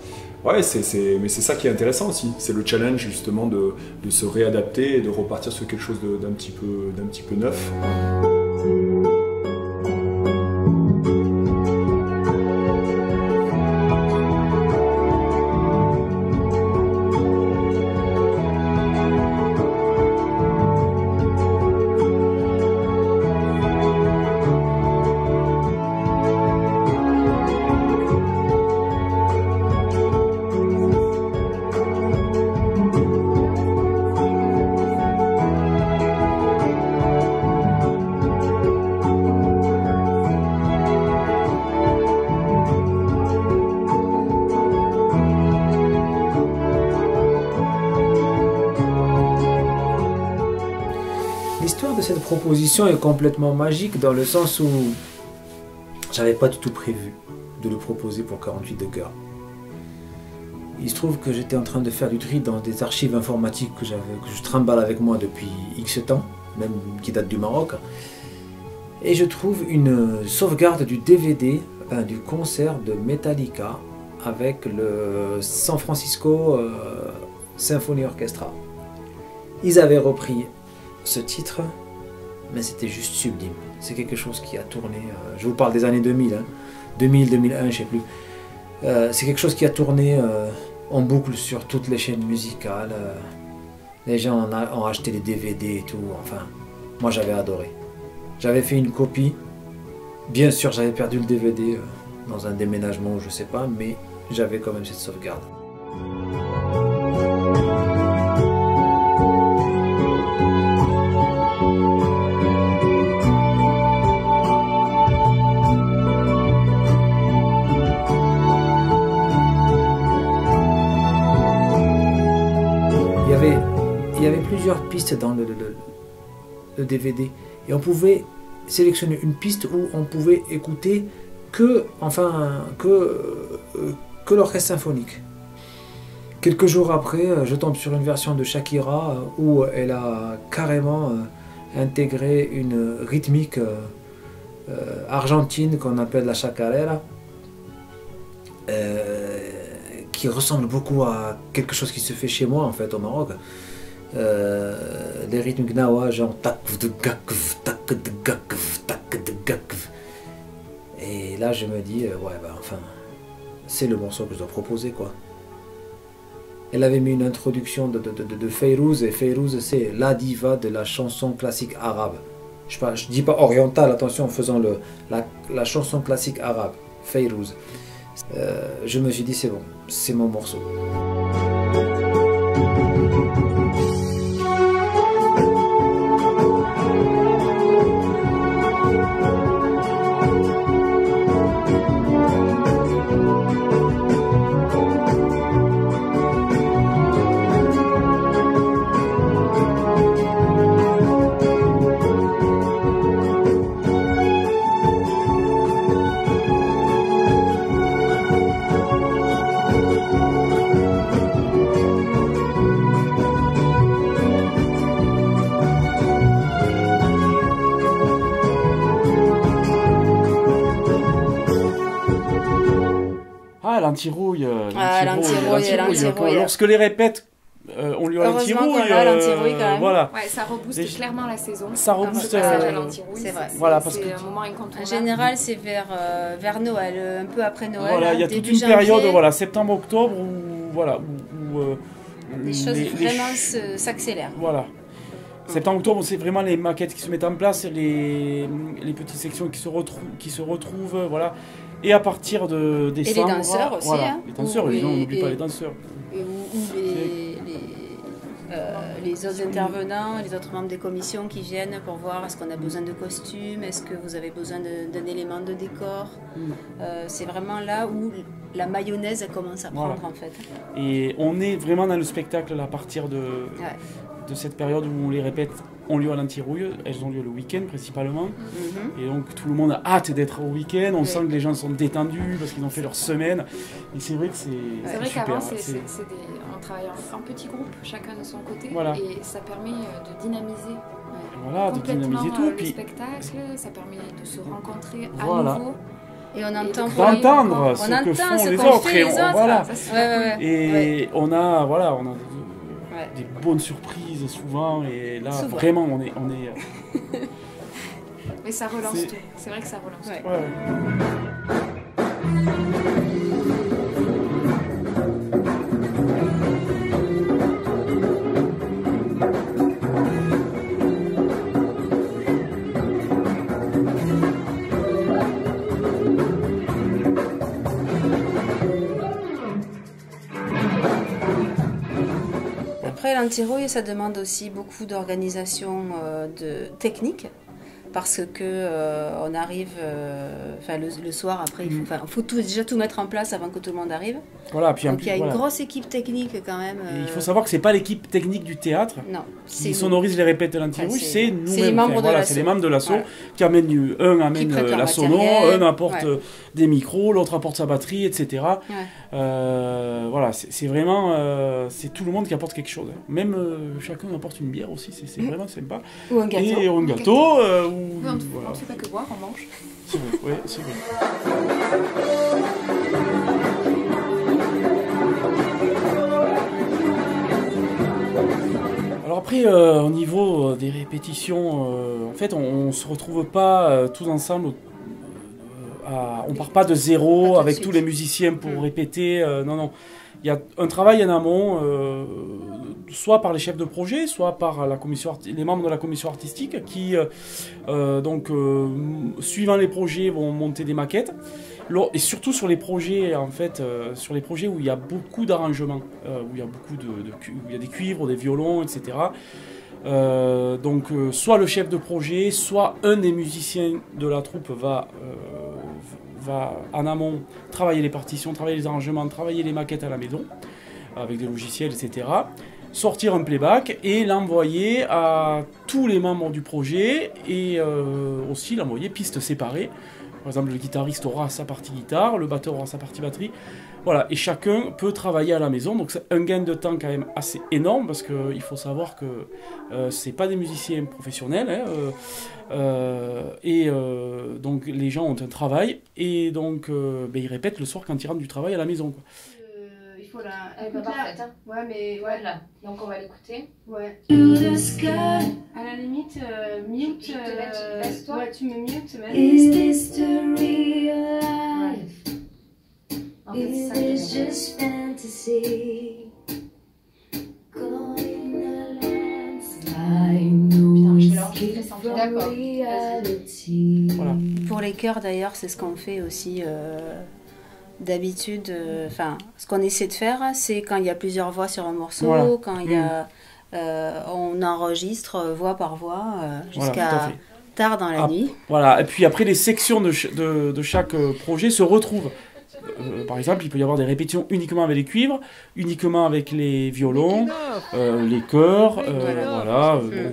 Ouais, c'est, c'est- mais c'est ça qui est intéressant aussi. C'est le challenge justement de, de se réadapter et de repartir sur quelque chose d'un petit, peu, d'un petit peu neuf. Proposition est complètement magique dans le sens où j'avais pas du tout prévu de le proposer pour 48 de cœur. Il se trouve que j'étais en train de faire du tri dans des archives informatiques que, que je trimballe avec moi depuis X temps, même qui date du Maroc. Et je trouve une sauvegarde du DVD du concert de Metallica avec le San Francisco euh, Symphony Orchestra. Ils avaient repris ce titre, mais c'était juste sublime. C'est quelque chose qui a tourné, euh, je vous parle des années 2000, hein, 2000, 2001, je sais plus. Euh, c'est quelque chose qui a tourné euh, en boucle sur toutes les chaînes musicales. les gens ont acheté les DVD et tout. Enfin, moi j'avais adoré. J'avais fait une copie. Bien sûr, j'avais perdu le DVD dans un déménagement ou je sais pas, mais j'avais quand même cette sauvegarde. Pistes dans le, DVD et on pouvait sélectionner une piste où on pouvait écouter que, enfin, que, euh, que l'orchestre symphonique. Quelques jours après, euh, je tombe sur une version de Shakira euh, où elle a carrément intégré une rythmique argentine qu'on appelle la chacarera, qui ressemble beaucoup à quelque chose qui se fait chez moi en fait au Maroc. Euh, les rythmes gnawa, genre tak de gakv. Et là je me dis, euh, ouais bah enfin, c'est le morceau que je dois proposer quoi. Elle avait mis une introduction de, de, de, de Fayrouz, et Fayrouz c'est la diva de la chanson classique arabe. Je dis pas orientale, attention en faisant le, la, chanson classique arabe, Fayrouz. Euh, je me suis dit c'est bon, c'est mon morceau. Ah, l'antirouille. euh, Ah, euh, Lorsque les répètes euh, l'antirouille. qu'on a l'antirouille, quand même. Voilà. Ouais, ça rebooste Les- clairement la saison. Ça rebooste, euh, c'est vrai. Voilà, parce que- un moment incontournable. En général, c'est vers, euh, vers Noël, euh, un peu après Noël. Voilà, il y a hein, toute une janvier. période, voilà, septembre-octobre, où, voilà, où, où, euh, Les choses les- vraiment s'accélèrent. Voilà. Septembre-octobre, c'est vraiment les maquettes qui se mettent en place, les, les petites sections qui se, retrou- qui se retrouvent, voilà. Et à partir de les décembre... danseurs aussi, voilà, hein. Les danseurs, évidemment, on les- n'oublie pas et- les danseurs. Et où, où les, les, euh, les autres intervenants, les autres membres des commissions qui viennent pour voir est-ce qu'on a besoin de costumes, est-ce que vous avez besoin d'un élément de décor. Mm. Euh, c'est vraiment là où la mayonnaise elle commence à prendre Voilà. en fait. Et on est vraiment dans le spectacle à partir de, Ouais. de cette période où on les répète ont lieu à l'antirouille. Elles ont lieu le week-end principalement. Mhm. Et donc tout le monde a hâte d'être au week-end. On Oui. sent que les gens sont détendus parce qu'ils ont fait leur semaine. Et c'est vrai que c'est C'est vrai qu'avant, hein, on travaille en, en petits groupes, chacun de son côté, Voilà. et ça permet euh, de dynamiser Voilà, de dynamiser euh, tout, le puis- spectacle, ça permet de se rencontrer à nouveau. Et on entend d'entendre ce on que entend font ce les qu'ont autres fait et les on- autres. voilà Ça, c'est Ouais, ouais, ouais. et Ouais. on a voilà on a Ouais. des bonnes surprises souvent et là Souvent. vraiment on est on est euh, Mais ça relance C'est- tout. C'est vrai que ça relance tout. Après, l'antirouille, ça demande aussi beaucoup d'organisation euh, de technique. Parce que euh, on arrive, euh, enfin le, le soir après, il faut, Mm. enfin, faut tout, déjà tout mettre en place avant que tout le monde arrive. Voilà, puis Donc il y a une voilà. grosse équipe technique quand même. Il faut savoir que c'est pas l'équipe technique du théâtre Non, qui sonorise les répètes de l'antirouille, Enfin, c'est- nous-mêmes. Enfin, voilà, c'est les membres de l'assaut Voilà. qui amènent un amène prêtent leur la sono, matériel, un apporte ouais. Des micros, l'autre apporte sa batterie, etc. Ouais. Euh, voilà, c'est vraiment euh, c'est tout le monde qui apporte quelque chose. hein. Même euh, chacun apporte une bière aussi, c'est Mm. vraiment sympa. Ou un gâteau. Et ou un gâteau. ou- Oui, on ne fait pas que boire, on mange. C'est vrai, ouais, c'est vrai. Alors après, au niveau des répétitions, en fait, on, on se retrouve pas tous ensemble. On part pas de zéro avec tous les musiciens pour Mm. répéter. euh, non, non. Il y a un travail en amont, euh, soit par les chefs de projet, soit par la commission les membres de la commission artistique qui, euh, donc, suivant les projets, vont monter des maquettes. Et surtout sur les projets, en fait, euh, sur les projets où il y a beaucoup d'arrangements, euh, où il y a beaucoup de, où il y a des cuivres, des violons, etc. Euh, donc, euh, soit le chef de projet, soit un des musiciens de la troupe va, euh, va en amont travailler les partitions, travailler les arrangements, travailler les maquettes à la maison, avec des logiciels, etc. Sortir un playback et l'envoyer à tous les membres du projet et aussi l'envoyer piste séparée. Par exemple, le guitariste aura sa partie guitare, le batteur aura sa partie batterie. Voilà, et chacun peut travailler à la maison. Donc c'est un gain de temps quand même assez énorme parce qu'il faut savoir que euh, c'est pas des musiciens professionnels. hein, euh, euh, et euh, donc les gens ont un travail et donc euh, ben, ils répètent le soir quand ils rentrent du travail à la maison. Quoi. il faut la. Elle est pas parfaite, hein. Ouais, mais ouais. Là. Donc on va l'écouter. Ouais. À la limite, euh, mute. Euh, laisse-toi. Ouais, tu me mute. même. Is this the real life? C'est Is this just fantasy? Caught in a landslide, no escape from reality. Voilà. Pour les chœurs d'ailleurs, c'est ce qu'on fait aussi euh, d'habitude. euh, Enfin, ce qu'on essaie de faire, c'est quand il y a plusieurs voix sur un morceau, Voilà. quand il y a, Mm. euh, on enregistre voix par voix euh, Voilà, jusqu'à tard dans la Ah, nuit. Voilà, et puis après, les sections de, ch- de- de chaque projet se retrouvent. Euh, par exemple, il peut y avoir des répétitions uniquement avec les cuivres, uniquement avec les violons, euh, les chœurs, euh, Voilà. voilà. euh,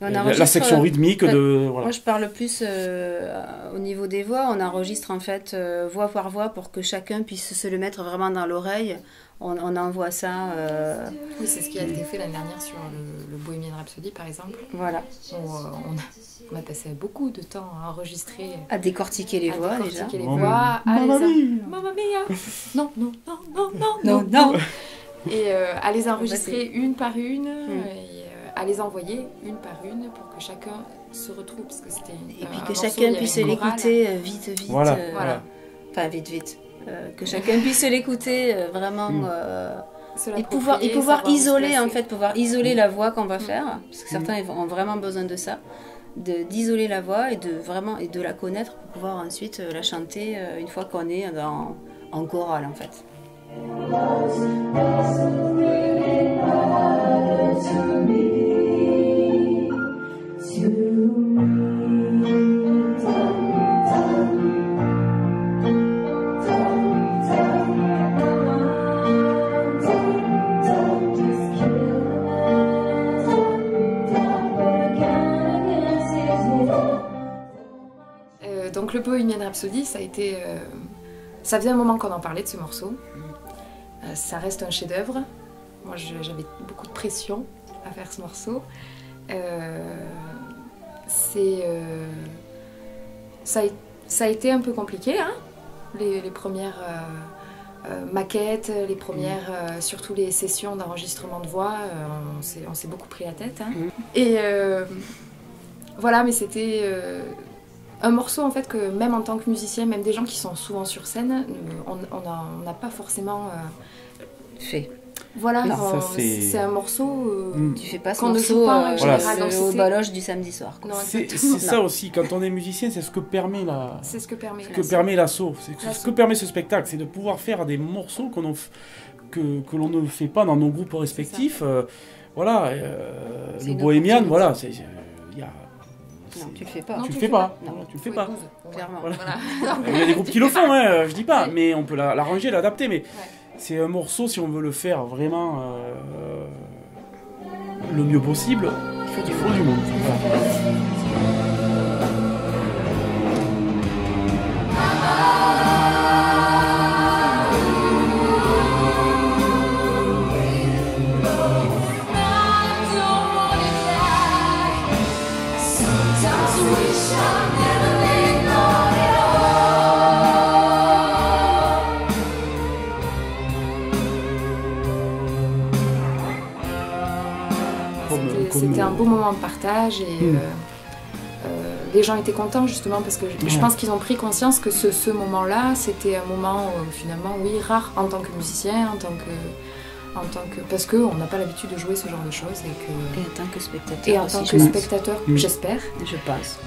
On la, enregistre, la section rythmique de. Voilà. Moi, je parle plus euh, au niveau des voix. On enregistre en fait euh, voix par voix pour que chacun puisse se le mettre vraiment dans l'oreille. On, on envoie ça. euh, Oui, c'est ce qui a été fait l'année dernière sur le, le Bohemian Rhapsody, par exemple. Voilà. Où, euh, on, a, on a passé beaucoup de temps à enregistrer. À décortiquer les à voix, décortiquer déjà. les voix. mais- à les Mamma en- mia. Mamma mia Non, non, non, non, non, Non, non. Et euh, à les enregistrer une par une, Mm. et euh, à les envoyer une par une pour que chacun se retrouve. Parce que c'était Et puis que chacun puisse l'écouter vite, vite. Voilà, euh, voilà. Enfin, vite, vite. Euh, que chacun puisse l'écouter euh, vraiment. Mm. euh, et pouvoir, et pouvoir isoler, en fait, pouvoir isoler la voix qu'on va faire. Parce que Mm. certains ont vraiment besoin de ça. de- D'isoler la voix et de vraiment et de la connaître pour pouvoir ensuite euh, la chanter euh, une fois qu'on est dans, en chorale, en fait. Euh, le Bohemian Rhapsody, ça a été, euh, ça faisait un moment qu'on en parlait de ce morceau. Euh, ça reste un chef-d'œuvre. Moi, j'avais beaucoup de pression à faire ce morceau. Euh, c'est, ça, a, ça a été un peu compliqué, hein, les, les premières euh, maquettes, les premières, euh, surtout les sessions d'enregistrement de voix. euh, on s'est- beaucoup pris la tête. hein. Et euh, voilà, mais c'était un morceau en fait que même en tant que musicien, même des gens qui sont souvent sur scène, euh, on on a- on n'a pas forcément euh, fait. Voilà, c'est- un morceau. euh, Mm. Tu fais pas ce qu'on ne morceau joue pas en euh, Voilà, au baloche du samedi soir. C'est ça aussi, quand on est musicien, c'est ce que permet la. C'est ce que permet ce la que sauce. permet l'assaut. C'est ce que permet ce spectacle, c'est de pouvoir faire des morceaux f- que, que l'on ne fait pas dans nos groupes respectifs. Euh, voilà, euh, le Bohémian, voilà, euh, il y a- Non, tu le fais pas. tu le fais pas. Non, tu le fais pas. clairement. Voilà. Voilà. Il y a des groupes qui le font, hein, je dis pas, mais on peut la- l'arranger, l'adapter, mais c'est un morceau, si on veut le faire vraiment euh, le mieux possible, il faut du, monde. Voilà. Beau moment de partage et Mm. euh, euh, les gens étaient contents justement parce que je, je pense qu'ils ont pris conscience que ce, ce moment-là, c'était un moment euh, finalement, oui, rare en tant que musicien, en tant que, en tant que parce que on n'a pas l'habitude de jouer ce genre de choses et que Et en tant que spectateur. et en aussi, tant je que pense. spectateur, Mm. j'espère. Je pense.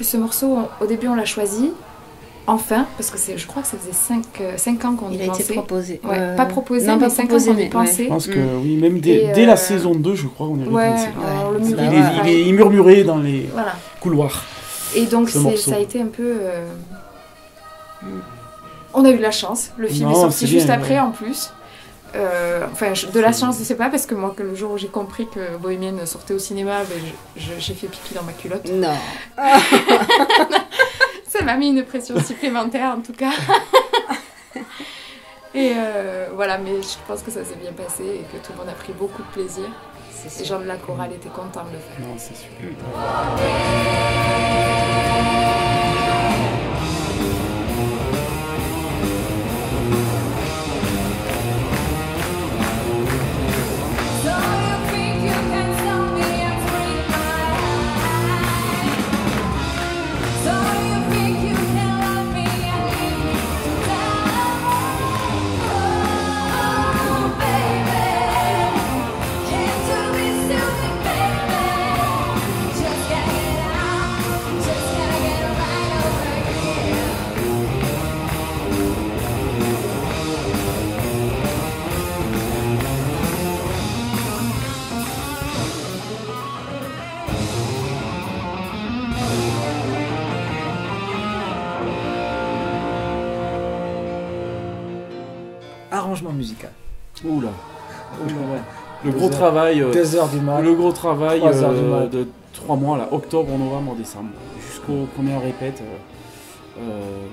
Plus ce morceau, on- au début on l'a choisi. Enfin, parce que c'est, je crois que ça faisait 5, ans qu'on y Il a été pensait. proposé. Ouais, Euh, pas proposé, non, mais pas 5 ans qu'on y pensait. Je pense que Mm. oui, même dès, la euh, saison 2, je crois, on y avait Ouais, pensé. on le il, murmurait. est, il est- il murmurait dans les Voilà. couloirs. Et donc ce ça a été un peu. euh, On a eu de la chance. Le film Non, est sorti juste après ouais. en plus. Euh, enfin, je- de la chance, je sais pas, parce que moi, que le jour où j'ai compris que Bohémienne sortait au cinéma, ben, j'ai fait pipi dans ma culotte. Non. Ça m'a mis une pression supplémentaire en tout cas. et euh, voilà, mais je pense que ça s'est bien passé et que tout le monde a pris beaucoup de plaisir. Les gens de la chorale étaient contents de le faire. Non, c'est sûr. L'arrangement musical. Oula. Oula, ouais. Le Deux gros heures- travail. euh, deux heures du mat. Le gros travail Trois du euh, de 3 mois, là, octobre, novembre, décembre, jusqu'aux premières répètes. euh,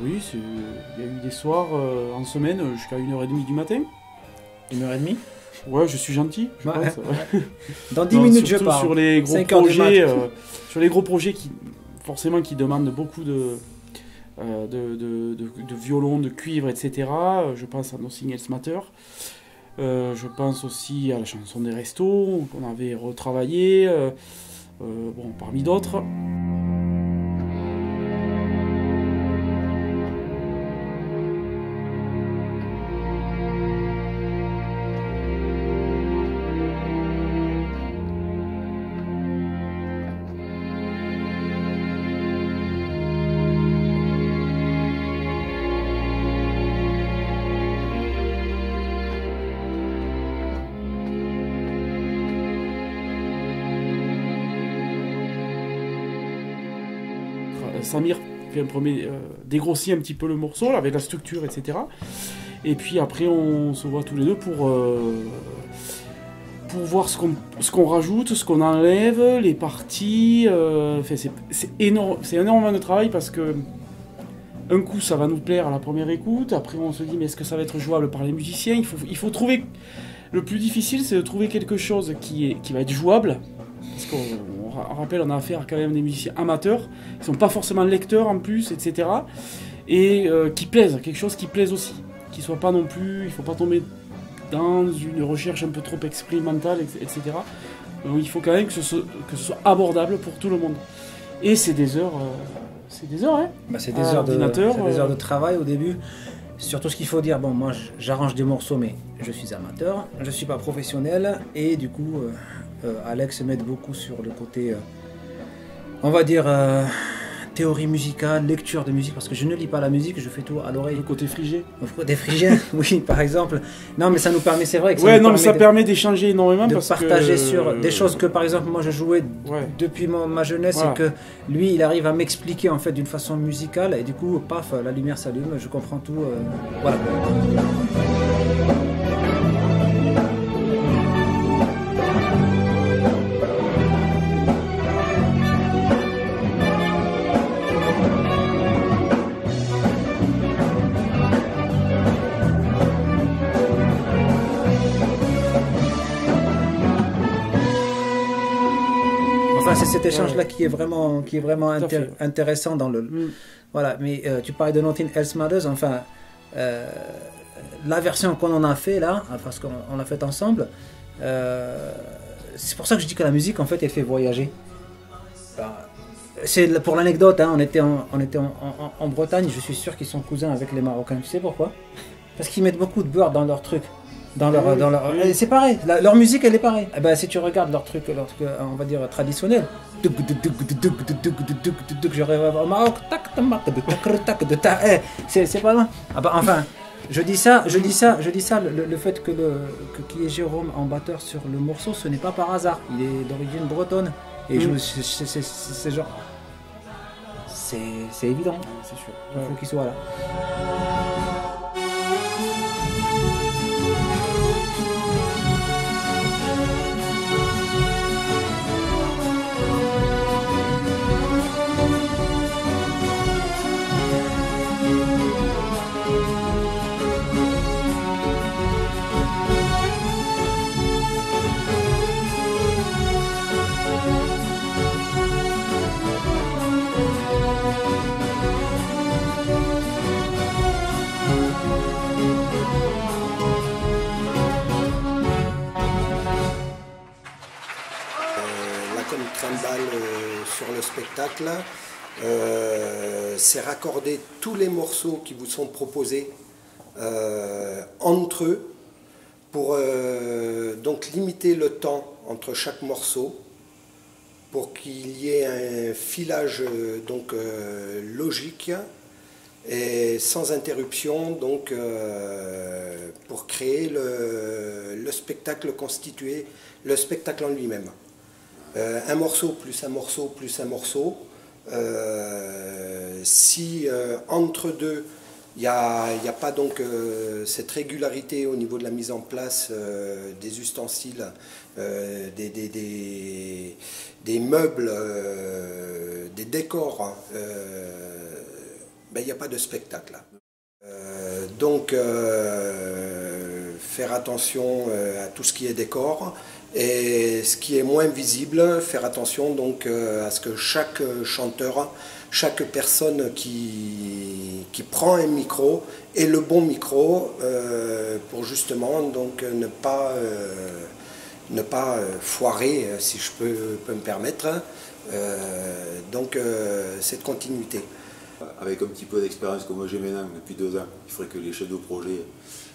oui, il y a eu des soirs en semaine jusqu'à 1h30 du matin. 1h30 Ouais, je suis gentil, je Ouais. pense. ouais. Dans 10 minutes, je pars. Sur les gros projets, sur les gros projets qui, forcément, qui demandent beaucoup de, de, de, violon, de cuivre, etc. Euh, Je pense à Nothing Else Matter. Euh, je pense aussi à la chanson des restos qu'on avait retravaillé, euh, euh, bon, parmi d'autres. Premier, euh, un petit peu le morceau avec la structure, etc. Et puis après, on se voit tous les deux pour, euh, pour voir ce qu'on rajoute, ce qu'on enlève, les parties. euh, c'est- énorme, énormément de travail parce que un coup, ça va nous plaire à la première écoute. Après, on se dit, mais est-ce que ça va être jouable par les musiciens? Il faut, il faut trouver. Le plus difficile, c'est de trouver quelque chose qui, est, qui va être jouable. On ra- on rappelle, on a affaire quand même à des musiciens amateurs, qui sont pas forcément lecteurs en plus, etc. Et euh, qui plaisent, quelque chose qui plaise aussi. Qui soit pas non plus, il faut pas tomber dans une recherche un peu trop expérimentale, etc. Donc il faut quand même que ce, soit, que ce soit abordable pour tout le monde. Et c'est des heures, euh, c'est des heures, hein Bah, c'est des, heures de, des heures euh, de travail au début. Surtout ce qu'il faut dire, bon, moi j'arrange des morceaux, mais je suis amateur, je suis pas professionnel, et du coup, euh, euh, Alex m'aide beaucoup sur le côté, euh, on va dire, euh, théorie musicale, lecture de musique, parce que je ne lis pas la musique, je fais tout à l'oreille. Le côté frigé Le côté frigé, oui, par exemple. Non, mais ça nous permet, c'est vrai que ça Ouais, non, mais ça de- permet d'échanger énormément de parce partager que- sur des choses que par exemple moi je jouais Ouais. depuis mon- ma jeunesse Voilà. et que lui il arrive à m'expliquer en fait d'une façon musicale et du coup paf la lumière s'allume je comprends tout euh, voilà Cet échange-là qui est vraiment, qui est vraiment intér- fait. intéressant dans le. Voilà, mais euh, tu parlais de Nothing Else Matters. Enfin, euh, la version qu'on en a fait là, hein, parce qu'on on l'a faite ensemble, euh, c'est pour ça que je dis que la musique, en fait, elle fait voyager. Bah, c'est pour l'anecdote, hein, on était, en, on était en, en- en Bretagne, je suis sûr qu'ils sont cousins avec les Marocains. Tu sais pourquoi? Parce qu'ils mettent beaucoup de beurre dans leur truc. Dans leur, dans leur, eh, c'est pareil, la- leur musique elle est pareille. Eh ben, si tu regardes leur truc, leur truc, euh, on va dire traditionnel, je rêve au Maroc, tac, tac, tac, tac, de ta- eh, c'est c'est pas loin. Ah bah, enfin, je dis ça, je dis ça, je dis ça, le, le fait que le qu'il y ait Jérôme en batteur sur le morceau, ce n'est pas par hasard. Il est d'origine bretonne et Mm. c'est genre, c'est c'est évident, c'est sûr. Il faut qu'il soit là. Spectacle, euh, c'est raccorder tous les morceaux qui vous sont proposés euh, entre eux pour euh, donc limiter le temps entre chaque morceau pour qu'il y ait un filage donc logique et sans interruption donc pour créer le spectacle constitué le spectacle en lui-même Euh, un morceau plus un morceau plus un morceau euh, si euh, entre deux Il n'y a, pas donc cette régularité au niveau de la mise en place des ustensiles, des, meubles, des décors. hein, ben, il n'y a pas de spectacle. donc, faire attention à tout ce qui est décor. Et ce qui est moins visible, faire attention donc euh, à ce que chaque chanteur, chaque personne qui, qui prend un micro ait le bon micro euh, pour justement donc ne pas, euh, ne pas euh, foirer, euh, si je peux, me permettre. Euh, donc euh, cette continuité. Avec un petit peu d'expérience comme j'ai maintenant depuis deux ans, il faudrait que les chefs de projet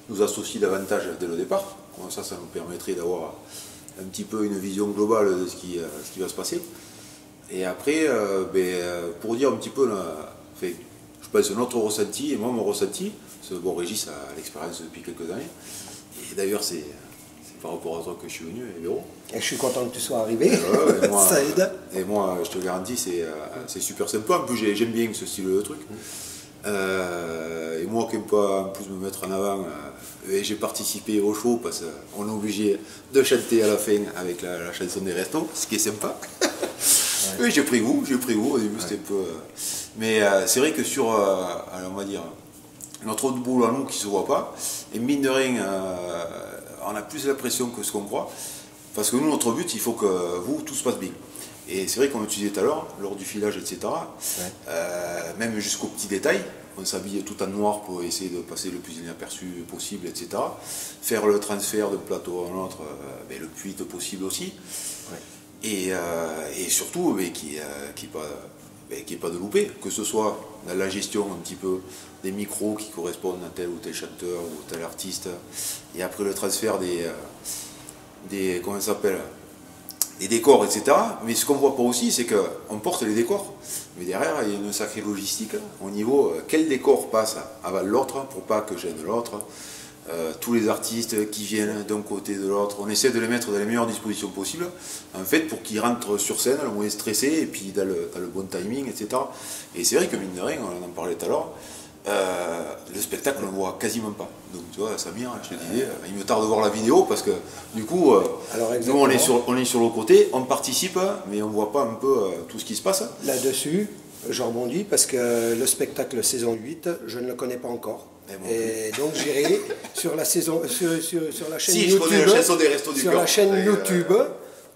nous associent davantage dès le départ. Ça, ça nous permettrait d'avoir un petit peu une vision globale de ce qui, euh, ce qui va se passer. Et après, euh, ben, euh, pour dire un petit peu, là, enfin, je pense notre ressenti, et moi mon ressenti, bon, Régis a l'expérience depuis quelques années, et d'ailleurs c'est par rapport à toi que je suis venu, Véro. Et je suis content que tu sois arrivé, Et moi, ça aide. Et moi, je te garantis, c'est super sympa. En plus, j'ai- j'aime bien ce style de truc. Euh, et moi qui n'aime pas en plus me mettre en avant, et j'ai participé au show parce qu'on est obligé de chanter à la fin avec la, la chanson des restos, ce qui est sympa. Oui, j'ai pris goût, j'ai pris goût. Au début, c'était un peu. euh, Mais euh, c'est vrai que sur, euh, alors, on va dire, notre autre boulot à nous qui se voit pas, et mine de rien, euh, on a plus l'impression que ce qu'on croit. Parce que nous, notre but, il faut que vous, tout se passe bien. Et c'est vrai, tu disais tout à l'heure, lors du filage, etc., même jusqu'aux petits détails, on s'habille tout en noir pour essayer de passer le plus inaperçu possible, etc. Faire le transfert d'un plateau à un autre, euh, ben, le plus vite possible aussi. Et, euh, et surtout, mais qui n'y ait pas, ben, qu'il y ait pas de loupé, que ce soit dans la gestion un petit peu des micros qui correspondent à tel ou tel chanteur ou tel artiste, et après le transfert des, euh, des comment ça s'appelle, des décors, etc. Mais ce qu'on voit pas aussi, c'est qu'on porte les décors, mais derrière, il y a une sacrée logistique au niveau euh, quel décor passe avant l'autre pour pas que gêne l'autre. Euh, tous les artistes qui viennent d'un côté de l'autre, on essaie de les mettre dans les meilleures dispositions possibles, en fait, pour qu'ils rentrent sur scène le moins stressés et puis dans le, dans le bon timing, etc. Et c'est vrai que mine de rien, on en parlait tout à l'heure, euh, le spectacle on le voit quasiment pas. Donc tu vois, Samir, je te disais, euh, il me tarde de voir la vidéo parce que du coup, euh, nous on est, sur, on est sur le côté, on participe, mais on voit pas un peu euh, tout ce qui se passe. Là-dessus, je rebondis parce que le spectacle saison 8, je ne le connais pas encore. Et donc j'irai sur la saison sur, sur- sur la chaîne Si, YouTube, connais la chanson des Restos du sur la chaîne YouTube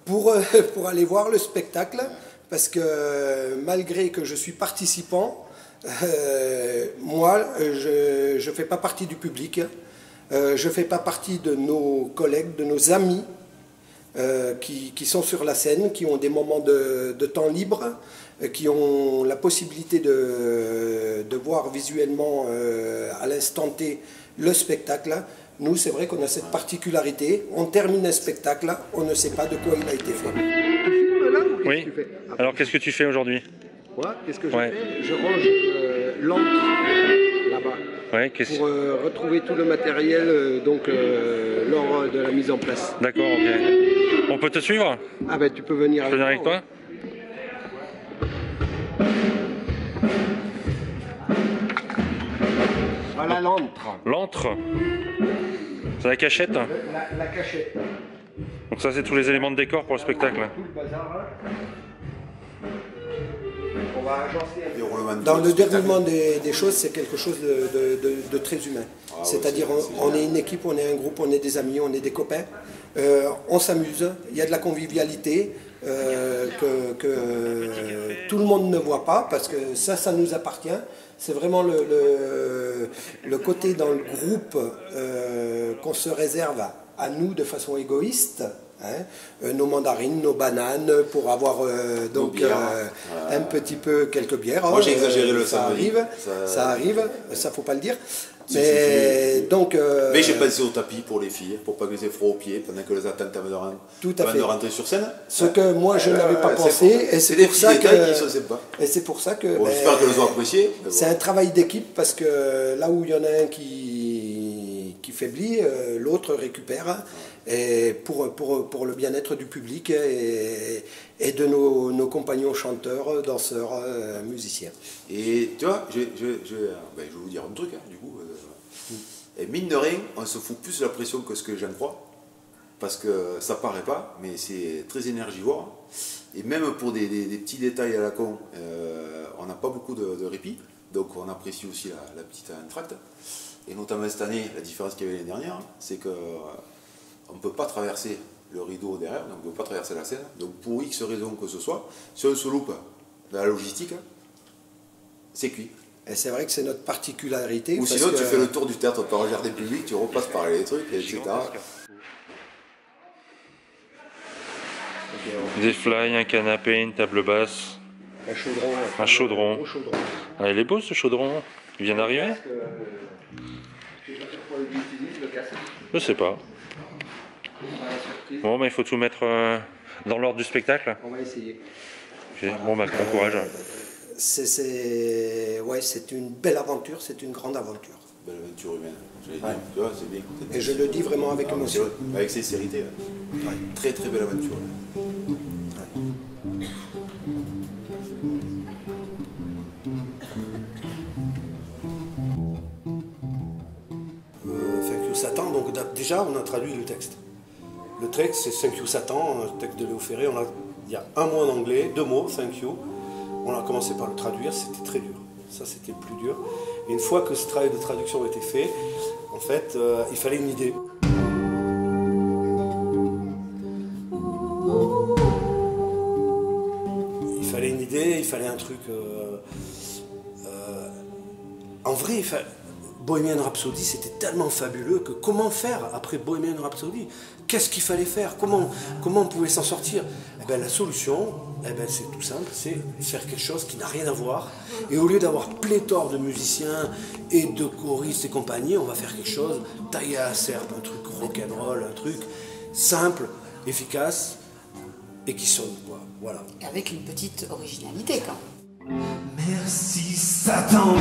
pour, pour aller voir le spectacle parce que malgré que je suis participant, euh, moi je ne fais pas partie du public, euh, je ne fais pas partie de nos collègues, de nos amis euh, qui, qui sont sur la scène, qui ont des moments de, de temps libre, qui ont la possibilité de, de voir visuellement à l'instant T le spectacle. Nous, c'est vrai qu'on a cette particularité. On termine un spectacle, on ne sait pas de quoi il a été fait. Oui. Alors qu'est-ce que tu fais aujourd'hui? Moi, qu'est-ce que je Ouais. fais Je range euh, l'encre là-bas Ouais, pour euh, retrouver tout le matériel euh, donc, euh, lors de la mise en place. D'accord, ok. On peut te suivre? Ah ben tu peux venir Je peux venir avec toi? Voilà l'antre. L'antre C'est la cachette? La, la cachette. Donc ça c'est tous les éléments de décor pour le spectacle. Tout le bazar. On va agencer Dans le déroulement des, des choses, c'est quelque chose de, de- de- de très humain. Ah C'est-à-dire, on, on est une équipe, on est un groupe, on est des amis, on est des copains. Euh, on s'amuse, il y a de la convivialité euh, que, que, euh, tout le monde ne voit pas parce que ça, ça nous appartient. C'est vraiment le, le- le côté dans le groupe euh, qu'on se réserve à nous de façon égoïste. Hein. Euh, nos mandarines, nos bananes, pour avoir euh, donc bières, euh, un petit peu quelques bières. Moi, j'ai hein, exagéré euh, le ça samedi. arrive, Ça- ça, arrive, ça faut pas le dire. Si, Mais si, si. donc. Mais j'ai pensé au tapis pour les filles, pour pas que aient froid aux pieds pendant que les attendent avant de, ren- Tout à fait. de rentrer sur scène. Ce que moi je n'avais pas pensé, et c'est pour ça que et c'est pour ça que Bon, ben, j'espère qu'elles ont apprécié. C'est un travail d'équipe parce que là où il y en a un qui qui faiblit, l'autre récupère pour, le bien-être du public et, de nos, compagnons chanteurs, danseurs, euh, musiciens. Et tu vois, ben, je vais vous dire un truc, hein, du coup. euh, et mine de rien, on se fout plus de la pression que ce que j'en crois. Parce que ça paraît pas, mais c'est très énergivore. Et même pour des, petits détails à la con, euh, on n'a pas beaucoup de, répit. Donc on apprécie aussi la, petite entracte. Et notamment cette année, la différence qu'il y avait l'année dernière, c'est que on ne peut pas traverser le rideau derrière, donc on ne peut pas traverser la scène. Donc pour X raison que ce soit, si on se loupe dans la logistique, c'est cuit. Et c'est vrai que c'est notre particularité. Ou parce sinon, que- tu fais le tour du théâtre, tu regardes le public, tu repasses par les trucs, etc. Des fly, un canapé, une table basse. Un chaudron. Un chaudron. chaudron. Ah, il est beau ce chaudron. Il vient d'arriver Je sais pas. Bon, bah, il faut tout mettre euh, dans l'ordre du spectacle. On va essayer. Bon, bah, bon courage. C'est, c'est- ouais, c'est une belle aventure, c'est une grande aventure. Belle aventure humaine. Ouais. Tu vois, c'est bien. Et je le dis vraiment avec Ah, émotion. vrai, Avec sincérité. ouais. Très très belle aventure. Euh, Thank you Satan, donc da- déjà on a traduit le texte. Le texte c'est Thank you Satan, un texte de Léo Ferré. On a, il y a un mot en anglais, deux mots, Thank you. On a commencé par le traduire, c'était très dur. Ça c'était plus dur. Et une fois que ce travail de traduction a été fait, en fait, euh, il fallait une idée. Il fallait une idée, il fallait un truc. euh, euh, en vrai, il fa- Bohemian Rhapsody, c'était tellement fabuleux que comment faire après Bohemian Rhapsody? Qu'est-ce qu'il fallait faire? Comment, comment on pouvait s'en sortir? Eh ben, La solution, eh ben, c'est tout simple, c'est faire quelque chose qui n'a rien à voir. Et au lieu d'avoir pléthore de musiciens et de choristes et compagnie, on va faire quelque chose taillé à la serpe, un truc rock'n'roll, un truc simple, efficace et qui sonne. Quoi. Voilà. Avec une petite originalité quand même. Merci Satan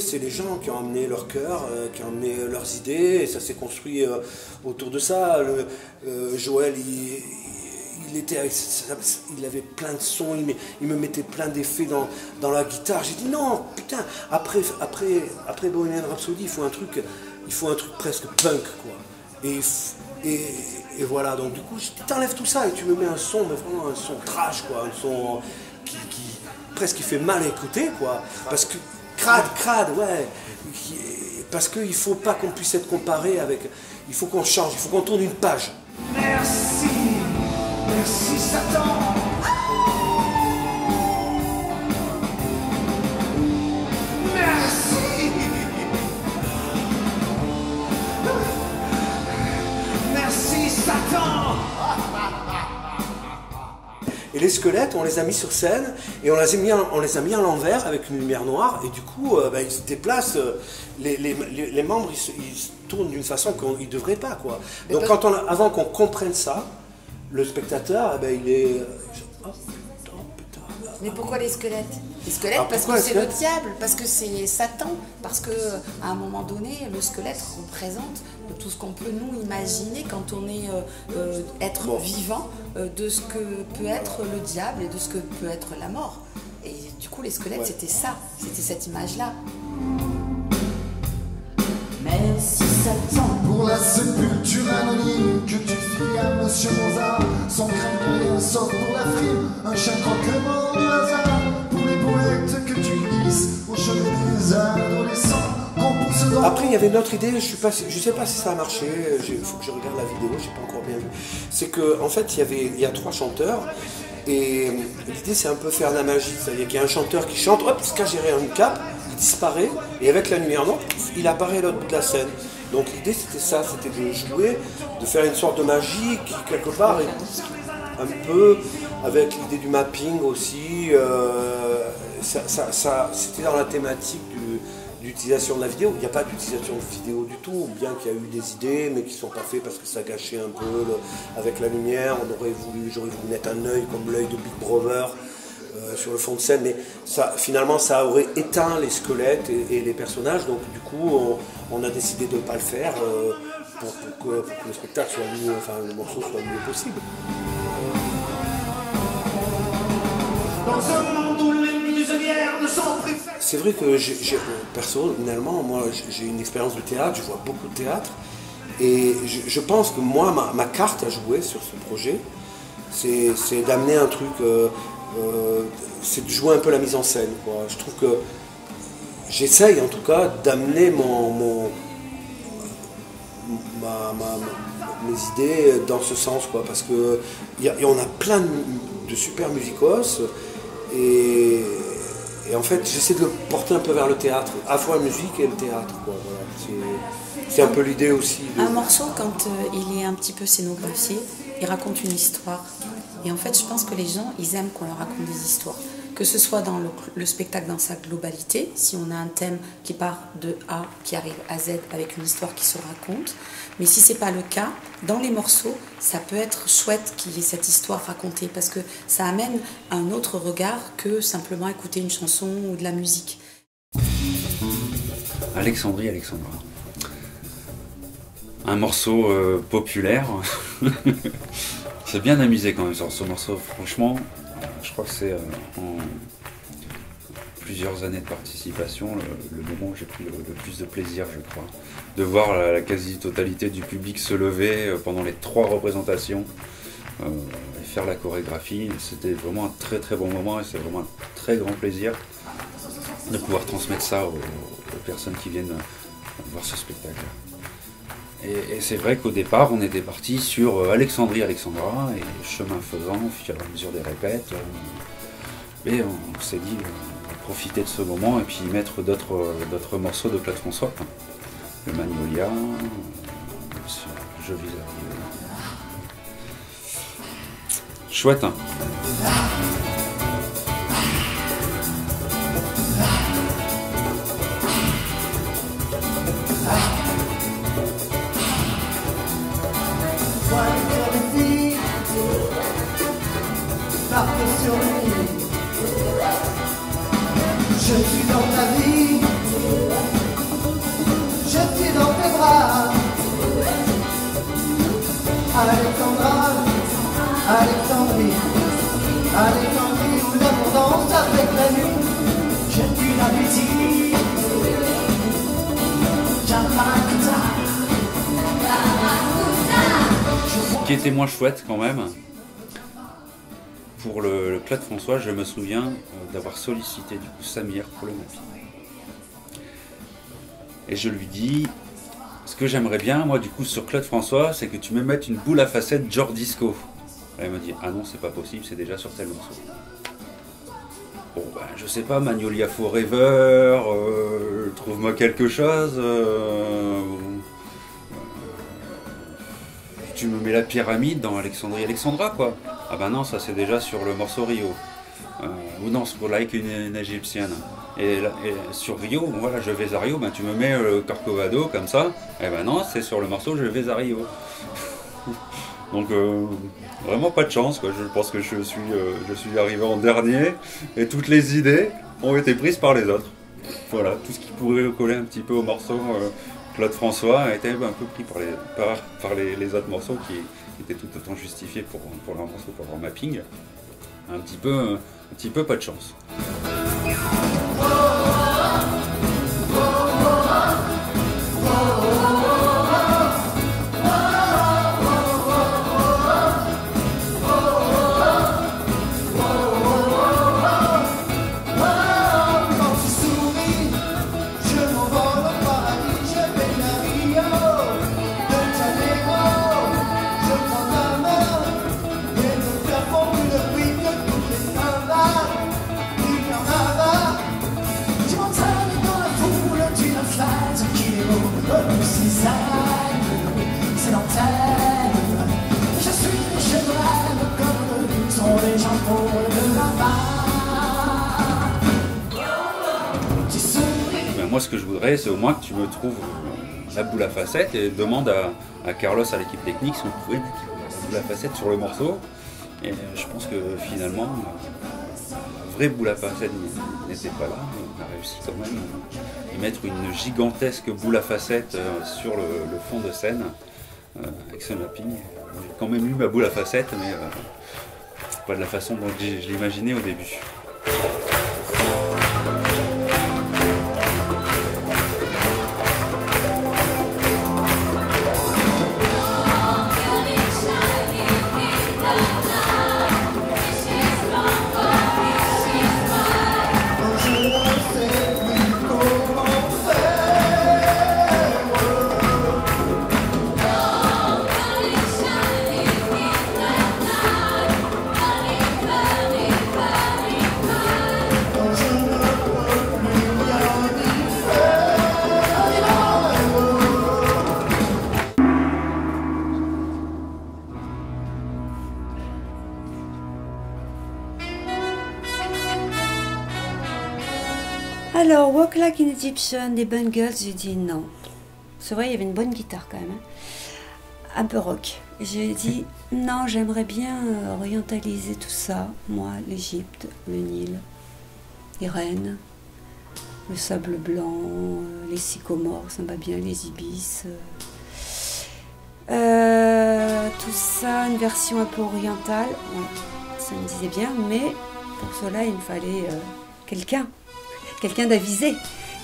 C'est les gens qui ont amené leur cœur, euh, qui ont amené leurs idées, et ça s'est construit euh, autour de ça. Euh, Joël, il, était il avait plein de sons, il me, mettait plein d'effets dans, dans la guitare. J'ai dit non, putain, après, après, après Bohemian Rhapsody, il faut un truc, il faut un truc presque punk, quoi. Et, et, voilà, donc du coup, je t'enlèves tout ça et tu me mets un son, mais vraiment un son trash, quoi, un son qui, qui- presque qui fait mal à écouter, quoi. Parce que crade, crade, ouais. Parce qu'il faut pas qu'on puisse être comparé avec. Il faut qu'on change, il faut qu'on tourne une page. Merci Merci Satan Et les squelettes, on les a mis sur scène et on les a mis, en- on les a mis à l'envers avec une lumière noire et du coup, euh, bah, ils se déplacent. euh, les, les- les- les membres, ils se, ils se tournent d'une façon qu'ils ne devraient pas, quoi. Donc, quand on avant qu'on comprenne ça, le spectateur, eh ben, il est. euh, oh, Mais pourquoi les squelettes Les squelettes parce que c'est le diable, parce que c'est Satan, parce que à un moment donné, le squelette représente tout ce qu'on peut nous imaginer quand on est euh, euh, être Bon. vivant euh, de ce que peut être le diable et de ce que peut être la mort. Et du coup, les squelettes, Ouais. c'était ça, c'était cette image-là. Merci Pour la sépulture anonyme que tu fis à Monsieur Mozart Sans crainte de rien sauf pour la frime Un chien croque-mort du hasard Pour les poètes que tu glisses au chevet des adolescents Après, il y avait une autre idée, je ne je sais pas si ça a marché, il faut que je regarde la vidéo, je n'ai pas encore bien vu. C'est qu'en en fait, il y, avait, il y a trois chanteurs, et l'idée c'est un peu faire la magie, c'est-à-dire qu'il y a un chanteur qui chante, hop, il se cache derrière une cape, il disparaît, et avec la lumière noire, il apparaît à l'autre bout de la scène. Donc l'idée c'était ça, c'était de jouer, de faire une sorte de magie qui quelque part est un peu avec l'idée du mapping aussi. euh, c'était dans la thématique du, du l'utilisation de la vidéo. Il n'y a pas d'utilisation de vidéo du tout, bien qu'il y a eu des idées, mais qui ne sont pas faites parce que ça gâchait un peu avec la lumière. On aurait voulu, j'aurais voulu mettre un œil comme l'œil de Big Brother euh, sur le fond de scène, mais ça, finalement, ça aurait éteint les squelettes et, et les personnages. Donc, du coup, on, on a décidé de ne pas le faire euh, pour, pour que, pour que le spectacle soit le mieux, enfin, le morceau soit le mieux possible. Dans un monde où les muselières ne sont plus C'est vrai que j'ai- personnellement, moi, j'ai- une expérience de théâtre, je vois beaucoup de théâtre, et je, je pense que moi, ma, ma carte à jouer sur ce projet, c'est, c'est d'amener un truc, euh, euh, c'est de jouer un peu la mise en scène. Quoi. Je trouve que j'essaye en tout cas d'amener mon, mes idées dans ce sens, quoi, parce que a- y a plein de, super musicos, et, en fait j'essaie de le porter un peu vers le théâtre, à la fois la musique et le théâtre. C'est, un peu l'idée aussi. Un morceau, quand euh, il est un petit peu scénographié, il raconte une histoire. Et en fait, je pense que les gens, ils aiment qu'on leur raconte des histoires. Que ce soit dans le, le spectacle dans sa globalité, si on a un thème qui part de A, qui arrive à Z avec une histoire qui se raconte. Mais si c'est pas le cas, dans les morceaux, ça peut être chouette qu'il y ait cette histoire racontée parce que ça amène un autre regard que simplement écouter une chanson ou de la musique. Alexandrie Alexandra. Un morceau euh, populaire. c'est bien amusé quand même sur ce morceau. Franchement, je crois que c'est euh, en plusieurs années de participation le, moment où j'ai pris le, plus de plaisir, je crois. De voir la, quasi-totalité du public se lever euh, pendant les trois représentations euh, et faire la chorégraphie. C'était vraiment un très très bon moment et c'est vraiment un très grand plaisir de pouvoir transmettre ça aux, personnes qui viennent euh, voir ce spectacle. Et, c'est vrai qu'au départ, on était parti sur euh, Alexandrie Alexandra et chemin faisant, au fur et à mesure des répètes. euh, et on s'est dit, euh, profiter de ce moment et puis mettre d'autres morceaux de François. hein. Le Magnolia, Je vis. Chouette, hein Je suis dans ta vie, je suis dans tes bras. Alexandra, Alexandrie, Alexandrie où l'abondance avec la nuit. Je suis l'appétit, Jamaïca. Ce qui était moins chouette quand même, pour le, le Claude François, je me souviens euh, d'avoir sollicité du coup Samir pour le mapping. Et je lui dis, ce que j'aimerais bien, moi du coup sur Claude François, c'est que tu me mettes une boule à facettes Jordisco. Elle me dit, ah non, c'est pas possible, c'est déjà sur tel morceau. Bon, ben, je sais pas, Magnolia Forever, euh, trouve-moi quelque chose. euh, tu me mets la pyramide dans Alexandrie Alexandra quoi. Ah bah non ça c'est déjà sur le morceau Rio. Euh, ou non c'est pour like une, égyptienne. Et, sur Rio, voilà je vais à Rio, ben tu me mets le Corcovado comme ça. Et ben non c'est sur le morceau je vais à Rio. Donc euh, vraiment pas de chance quoi. Je pense que je suis, euh, je suis arrivé en dernier et toutes les idées ont été prises par les autres. Voilà, tout ce qui pourrait coller un petit peu au morceau Claude François a été un peu pris par les, par, les, les autres morceaux qui, qui étaient tout autant justifiés pour, pour leur morceau, pour leur mapping. Un petit peu, un petit peu pas de chance. Moi, ce que je voudrais, c'est au moins que tu me trouves la boule à facettes et demande à, Carlos, à l'équipe technique, si on pouvait la boule à facettes sur le morceau. Et je pense que finalement, la vraie boule à facettes n'était pas là. On a réussi quand même à mettre une gigantesque boule à facettes euh, sur le, le fond de scène euh, avec ce mapping. J'ai quand même eu ma boule à facettes, mais euh, pas de la façon dont je l'imaginais au début. Like an Egyptian des Bungles, j'ai dit non. C'est vrai, il y avait une bonne guitare quand même. hein. Un peu rock. J'ai dit non, j'aimerais bien euh, orientaliser tout ça. Moi, l'Égypte, le Nil, les le sable blanc, euh, les sycomores, ça me va bien, les ibis. euh. Tout ça, une version un peu orientale. Ça me disait bien, mais pour cela, il me fallait quelqu'un quelqu'un d'avisé,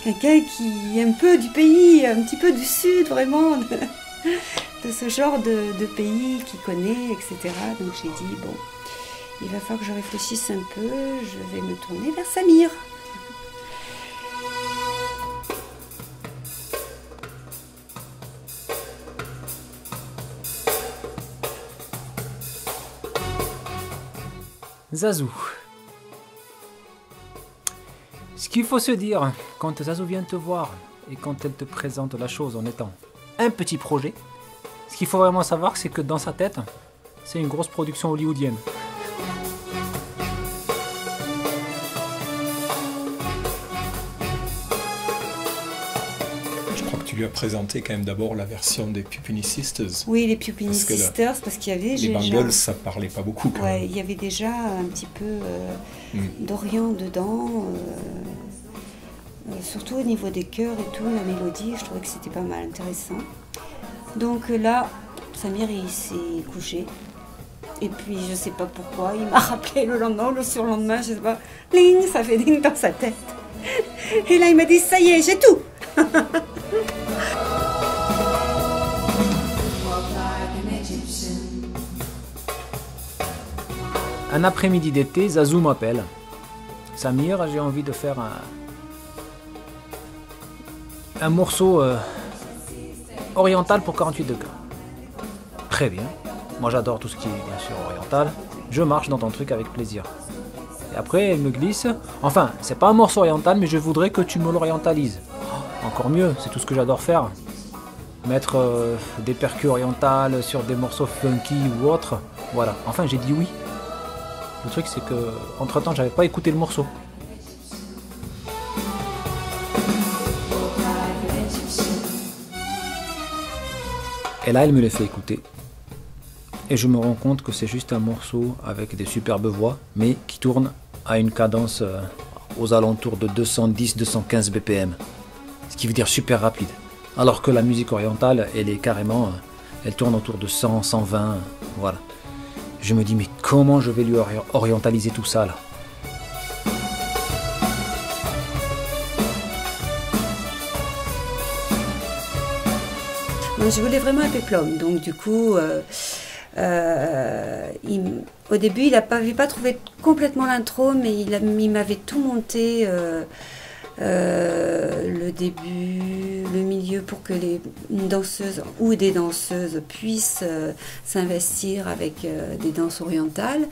quelqu'un qui est un peu du pays, un petit peu du sud vraiment, de, ce genre de, de pays qui connaît, etc. Donc j'ai dit, bon, il va falloir que je réfléchisse un peu, je vais me tourner vers Samir. Zazou. Qu'il faut se dire quand Zazou vient te voir et quand elle te présente la chose en étant un petit projet, ce qu'il faut vraiment savoir, c'est que dans sa tête, c'est une grosse production hollywoodienne. Tu lui as présenté quand même d'abord la version des Pupini Sisters. Oui, les Pupini Parce Sisters, parce qu'il y avait Les déjà- Bangles, ça parlait pas beaucoup quand Ouais, même. il y avait déjà un petit peu euh, Mm. d'Orient dedans, euh, euh, surtout au niveau des chœurs et tout, la mélodie, je trouvais que c'était pas mal intéressant. Donc là, Samir il s'est couché. Et puis je sais pas pourquoi, il m'a rappelé le lendemain ou le surlendemain, je sais pas, ling, ça fait ding dans sa tête. Et là il m'a dit ça y est, j'ai tout. Un après-midi d'été, Zazou m'appelle. Samir, j'ai envie de faire un, morceau euh, oriental pour 48 degrés. Très bien. Moi j'adore tout ce qui est bien sûr oriental. Je marche dans ton truc avec plaisir. Et après elle me glisse. Enfin, c'est pas un morceau oriental, mais je voudrais que tu me l'orientalises. Encore mieux, c'est tout ce que j'adore faire. Mettre euh, des percus orientales sur des morceaux funky ou autres. Voilà. Enfin, j'ai dit oui. Le truc, c'est que entre temps, j'avais pas écouté le morceau. Et là, elle me l'a fait écouter. Et je me rends compte que c'est juste un morceau avec des superbes voix, mais qui tourne à une cadence euh, aux alentours de 210-215 BPM. Ce qui veut dire super rapide. Alors que la musique orientale, elle est carrément. euh, Elle tourne autour de 100, 120. Voilà. Je me dis, mais comment je vais lui ori- orientaliser tout ça là? Je voulais vraiment un péplum. Donc, du coup, euh, euh, au début, il n'avait pas trouvé complètement l'intro, mais il, m'avait tout monté. Le début, le milieu pour que les une danseuse ou des danseuses puissent euh, s'investir avec euh, des danses orientales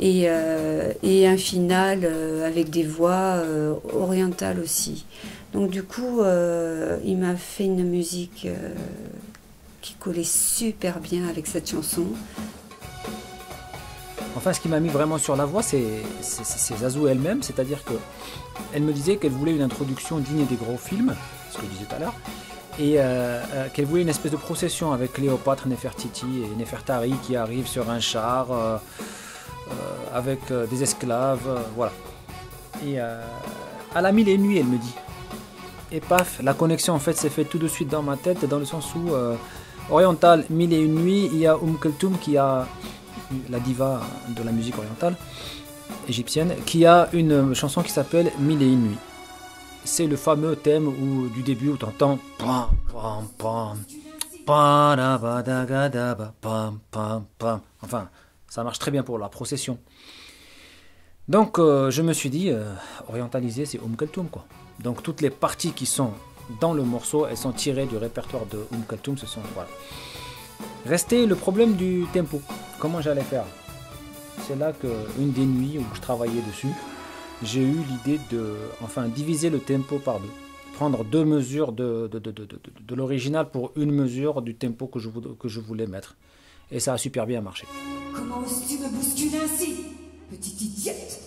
et, euh, et un final euh, avec des voix euh, orientales aussi. Donc du coup, euh, il m'a fait une musique euh, qui collait super bien avec cette chanson. Enfin, ce qui m'a mis vraiment sur la voie, c'est Zazou elle-même, c'est-à-dire que elle me disait qu'elle voulait une introduction digne des gros films, ce que je disais tout à l'heure, et euh, euh, qu'elle voulait une espèce de procession avec Cléopâtre, Nefertiti et Nefertari qui arrivent sur un char euh, avec des esclaves, voilà. Et à la mille et une nuits, elle me dit. Et paf, la connexion en fait s'est faite tout de suite dans ma tête, dans le sens où oriental, mille et une nuits, il y a Kulthum qui a la diva de la musique orientale égyptienne, qui a une chanson qui s'appelle Mille et une nuits. C'est le fameux thème où, du début où tu entends pam pam pam. Enfin, ça marche très bien pour la procession. Donc euh, je me suis dit, euh, orientalisé c'est Umm Kulthum quoi. Donc toutes les parties qui sont dans le morceau, elles sont tirées du répertoire de Umm Kulthum, ce sont voilà. Restait le problème du tempo. Comment j'allais faire? C'est là que une des nuits où je travaillais dessus, j'ai eu l'idée de enfin diviser le tempo par deux. Prendre deux mesures de, de, de, de, l'original pour une mesure du tempo que je, voulais- que je voulais mettre. Et ça a super bien marché. Comment oses-tu me bousculer ainsi, petite idiote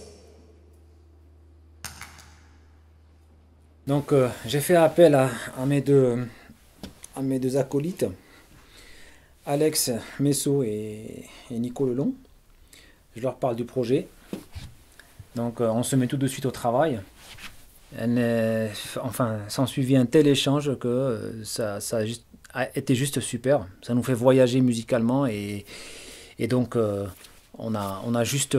Donc euh, j'ai fait appel à, à mes deux, à mes deux acolytes, Alex Messo et, et Nico Lelon. Je leur parle du projet. Donc euh, on se met tout de suite au travail. Enfin, s'en suivit un tel échange que euh, ça, a, été juste super. Ça nous fait voyager musicalement et, donc euh, on, a, on a juste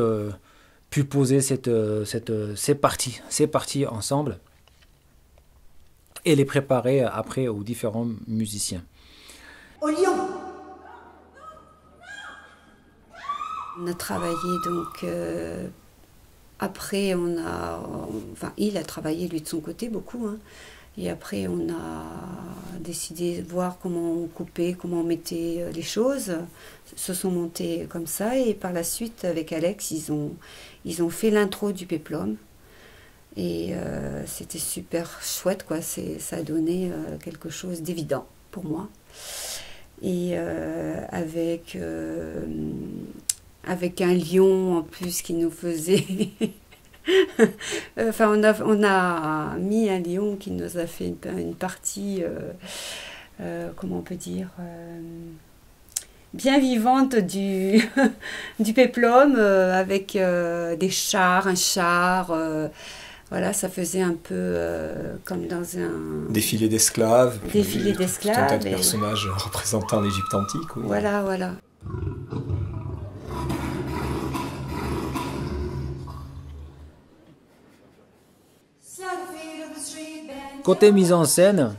pu poser cette, cette, ces parties, ensemble et les préparer après aux différents musiciens. Au On a travaillé donc. euh, après, on a. Enfin, il a travaillé lui de son côté beaucoup. hein. Et après, on a décidé de voir comment on coupait, comment on mettait euh, les choses. Se sont montés comme ça. Et par la suite, avec Alex, ils ont, ils ont fait l'intro du Péplum. Et euh, c'était super chouette, quoi. Ça a donné quelque chose d'évident pour moi. Et avec, avec un lion en plus qui nous faisait. enfin, on a, on a mis un lion qui nous a fait une, une partie, euh, euh, comment on peut dire, euh, bien vivante du, du péplum, euh, avec euh, des chars, un char. euh, voilà, ça faisait un peu euh, comme dans un. Défilé d'esclaves. Défilé Tout un tas d'esclaves, de personnages représentant l'Égypte antique. oui. Voilà, voilà. Côté mise en scène,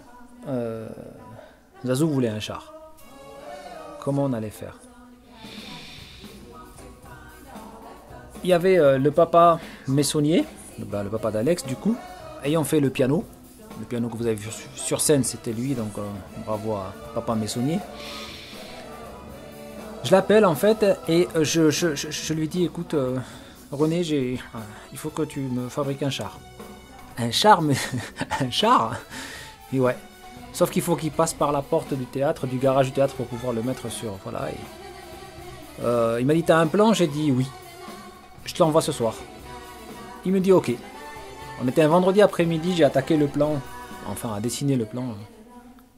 euh, Zazou voulait un char. Comment on allait faire? Il y avait euh, le papa Messonnier, le, bah, le papa d'Alex du coup, ayant fait le piano. Le piano que vous avez vu sur- scène, c'était lui, donc euh, bravo à papa Messonnier. Je l'appelle en fait et je, lui dis écoute René, il faut que tu me fabriques un char. Un char, mais un char Et ouais. Sauf qu'il faut qu'il passe par la porte du théâtre, du garage du théâtre pour pouvoir le mettre sur. Voilà. Euh, il m'a dit T'as un plan? J'ai dit oui. Je te l'envoie ce soir. Il me dit ok. On était un vendredi après-midi, j'ai attaqué le plan, enfin à dessiner le plan euh,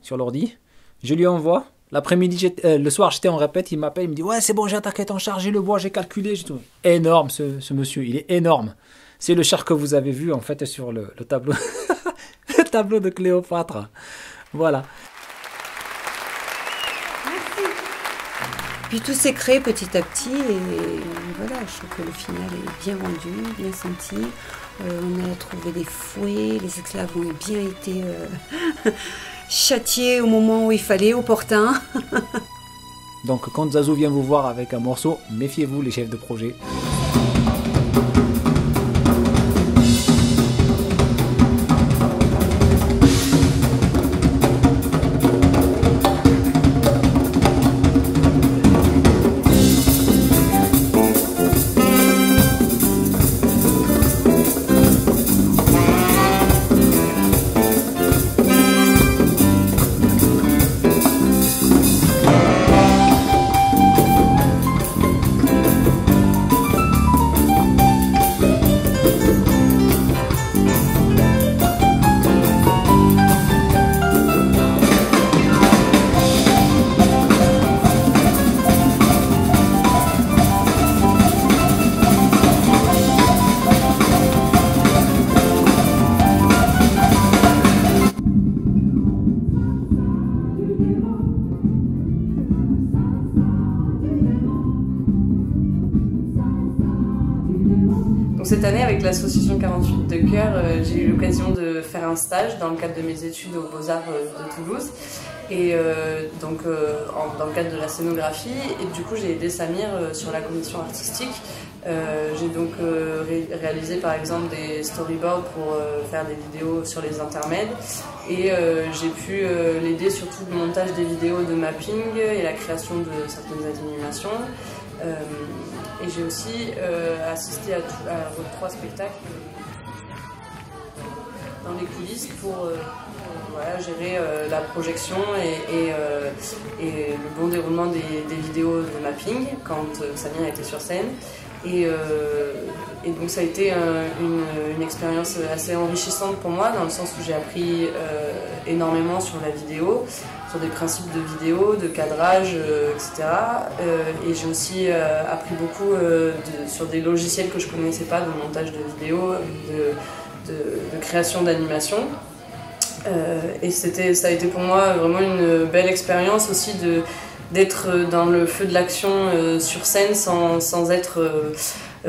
sur l'ordi. Je lui envoie. L'après-midi, euh, le soir, j'étais en répète, il m'appelle, il me dit Ouais, c'est bon, j'ai attaqué ton char, j'ai le bois, j'ai calculé. j'ai tout. Énorme ce monsieur, il est énorme. C'est le char que vous avez vu en fait sur le, le tableau. le tableau de Cléopâtre. Voilà. Puis tout s'est créé petit à petit et voilà, je trouve que le final est bien rendu, bien senti. Euh, on a trouvé des fouets, les esclaves ont bien été euh, châtiés au moment où il fallait, opportun. Donc quand Zazou vient vous voir avec un morceau, méfiez-vous les chefs de projet. Le cadre de mes études aux Beaux-Arts euh, de Toulouse. Et euh, donc euh, dans le cadre de la scénographie, et du coup j'ai aidé Samir sur la commission artistique. J'ai donc ré- réalisé par exemple des storyboards pour faire des vidéos sur les intermèdes et j'ai pu l'aider sur tout le montage des vidéos de mapping et la création de certaines animations. Et j'ai aussi assisté à, trois spectacles dans les coulisses pour, euh, voilà, gérer euh, la projection et, euh, et le bon déroulement des, vidéos de mapping quand Samir était sur scène. Et, et donc ça a été un- une, expérience assez enrichissante pour moi dans le sens où j'ai appris énormément sur la vidéo, sur des principes de vidéo, de cadrage, etc. Et j'ai aussi appris beaucoup sur des logiciels que je connaissais pas, de montage de vidéo, de, de, création d'animation. Euh, et c'était, ça a été pour moi vraiment une belle expérience aussi de, d'être dans le feu de l'action euh, sur scène sans, sans être euh,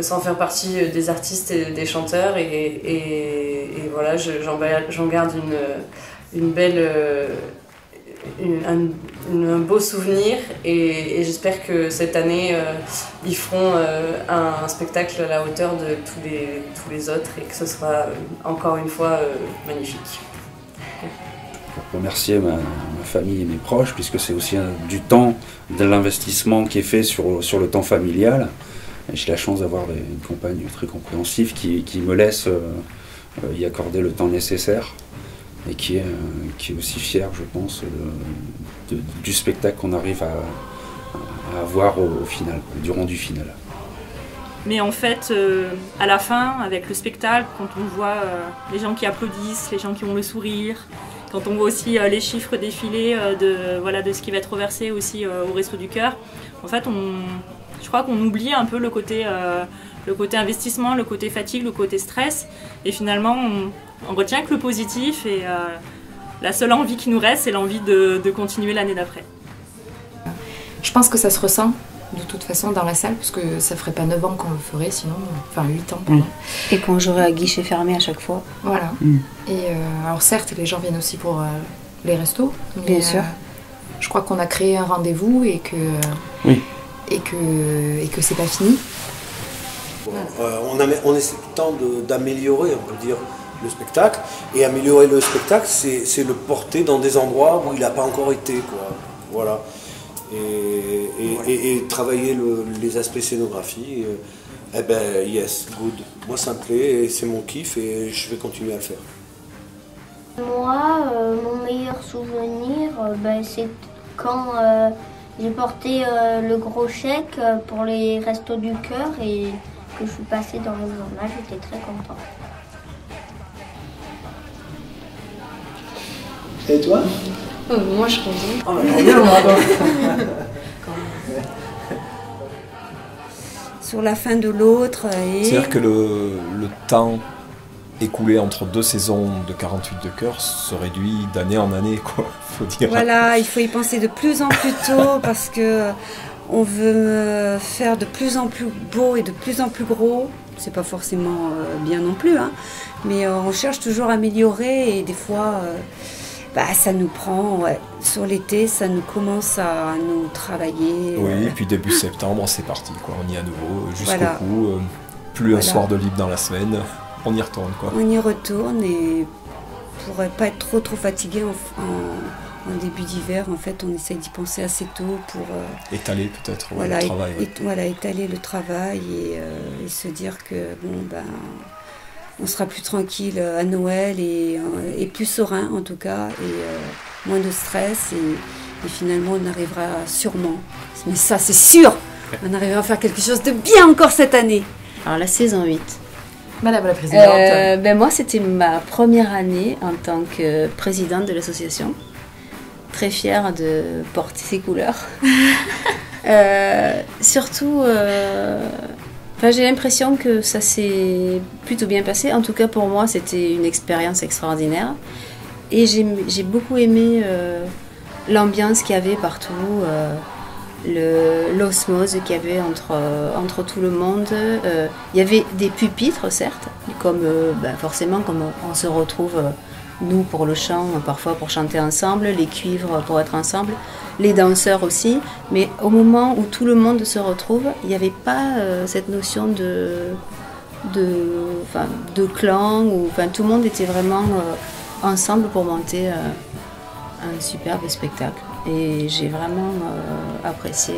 sans faire partie des artistes et des chanteurs et, et- voilà je- j'en, j'en garde une, une belle un, beau souvenir et, j'espère que cette année euh, ils feront euh, un, spectacle à la hauteur de tous les, autres et que ce sera euh, encore une fois euh, magnifique. remercier ma, ma famille et mes proches, puisque c'est aussi du temps, de l'investissement qui est fait sur, sur le temps familial. J'ai la chance d'avoir une compagne très compréhensive qui, qui me laisse y accorder le temps nécessaire et qui est, euh, qui est aussi fière, je pense, de- du spectacle qu'on arrive à, avoir au, au final, du rendu final. Mais en fait, euh, à la fin, avec le spectacle, quand on voit euh, les gens qui applaudissent, les gens qui ont le sourire, quand on voit aussi euh, les chiffres défiler euh, de, voilà, de ce qui va être reversé aussi euh, au Resto du Cœur, en fait, on, je crois qu'on oublie un peu le côté, euh, le côté investissement, le côté fatigue, le côté stress. Et finalement, on, on retient que le positif et euh, la seule envie qui nous reste, c'est l'envie de, de continuer l'année d'après. Je pense que ça se ressent de toute façon dans la salle, parce que ça ferait pas 9 ans qu'on le ferait sinon, enfin 8 ans pardon. Et qu'on jouerait à guichet fermé à chaque fois. Voilà. Mm. Et euh, alors certes, les gens viennent aussi pour euh, les restos, mais Bien sûr. je crois qu'on a créé un rendez-vous et que Oui. et que et que c'est pas fini. Euh, on, essaie tout le temps de- d'améliorer, on peut dire, le spectacle. Et améliorer le spectacle, c'est le porter dans des endroits où il n'a pas encore été. Quoi. Voilà. Et, et- et- et travailler le- les aspects scénographie. euh, eh ben, yes, good. Moi, ça me plaît et c'est mon kiff et je vais continuer à le faire. Moi, euh, mon meilleur souvenir, euh, ben, c'est quand euh, j'ai porté euh, le gros chèque pour les restos du cœur et que je suis passée dans le journal, j'étais très contente. Et toi moi, je suis contente. Oh, bien, moi. Sur la fin de l'autre et... C'est-à-dire que le, le temps écoulé entre deux saisons de 48 de cœur se réduit d'année en année, quoi. Faut dire. Voilà, il faut y penser de plus en plus tôt parce que on veut euh, faire de plus en plus beau et de plus en plus gros. C'est pas forcément euh, bien non plus, hein, mais euh, on cherche toujours à améliorer et des fois, euh, bah, ça nous prend, ouais, sur l'été, ça nous commence à nous travailler. Oui, euh, et puis début septembre, c'est parti, quoi. On y est à nouveau, jusqu'au Voilà. euh, plus un soir de libre dans la semaine, on y retourne, quoi. On y retourne et pour ne pas être trop trop fatigué en, en- en début d'hiver, en fait, on essaye d'y penser assez tôt pour euh, Étaler peut-être ouais, voilà, le travail. ouais. é- voilà, étaler le travail et, euh, et se dire que bon ben on sera plus tranquille à Noël et, euh, et plus serein en tout cas et euh, moins de stress et, et finalement on arrivera sûrement, mais ça c'est sûr, on arrivera à faire quelque chose de bien encore cette année. Alors la saison 8. Madame la présidente. Euh, ben moi, c'était ma première année en tant que présidente de l'association. Très fière de porter ses couleurs. Euh, surtout, euh, j'ai l'impression que ça s'est plutôt bien passé. En tout cas, pour moi, c'était une expérience extraordinaire. Et j'ai beaucoup aimé euh, l'ambiance qu'il y avait partout. euh, l'osmose qu'il y avait entre, euh, entre tout le monde. Il y avait des pupitres, certes, comme ben, forcément, comme on, se retrouve, nous, pour le chant, parfois pour chanter ensemble, les cuivres pour être ensemble, les danseurs aussi. Mais au moment où tout le monde se retrouve, il n'y avait pas euh, cette notion de, de, de clan, tout le monde était vraiment euh, ensemble pour monter euh, un superbe spectacle. Et j'ai vraiment apprécié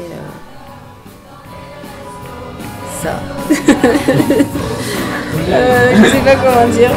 ça. Je sais pas comment dire.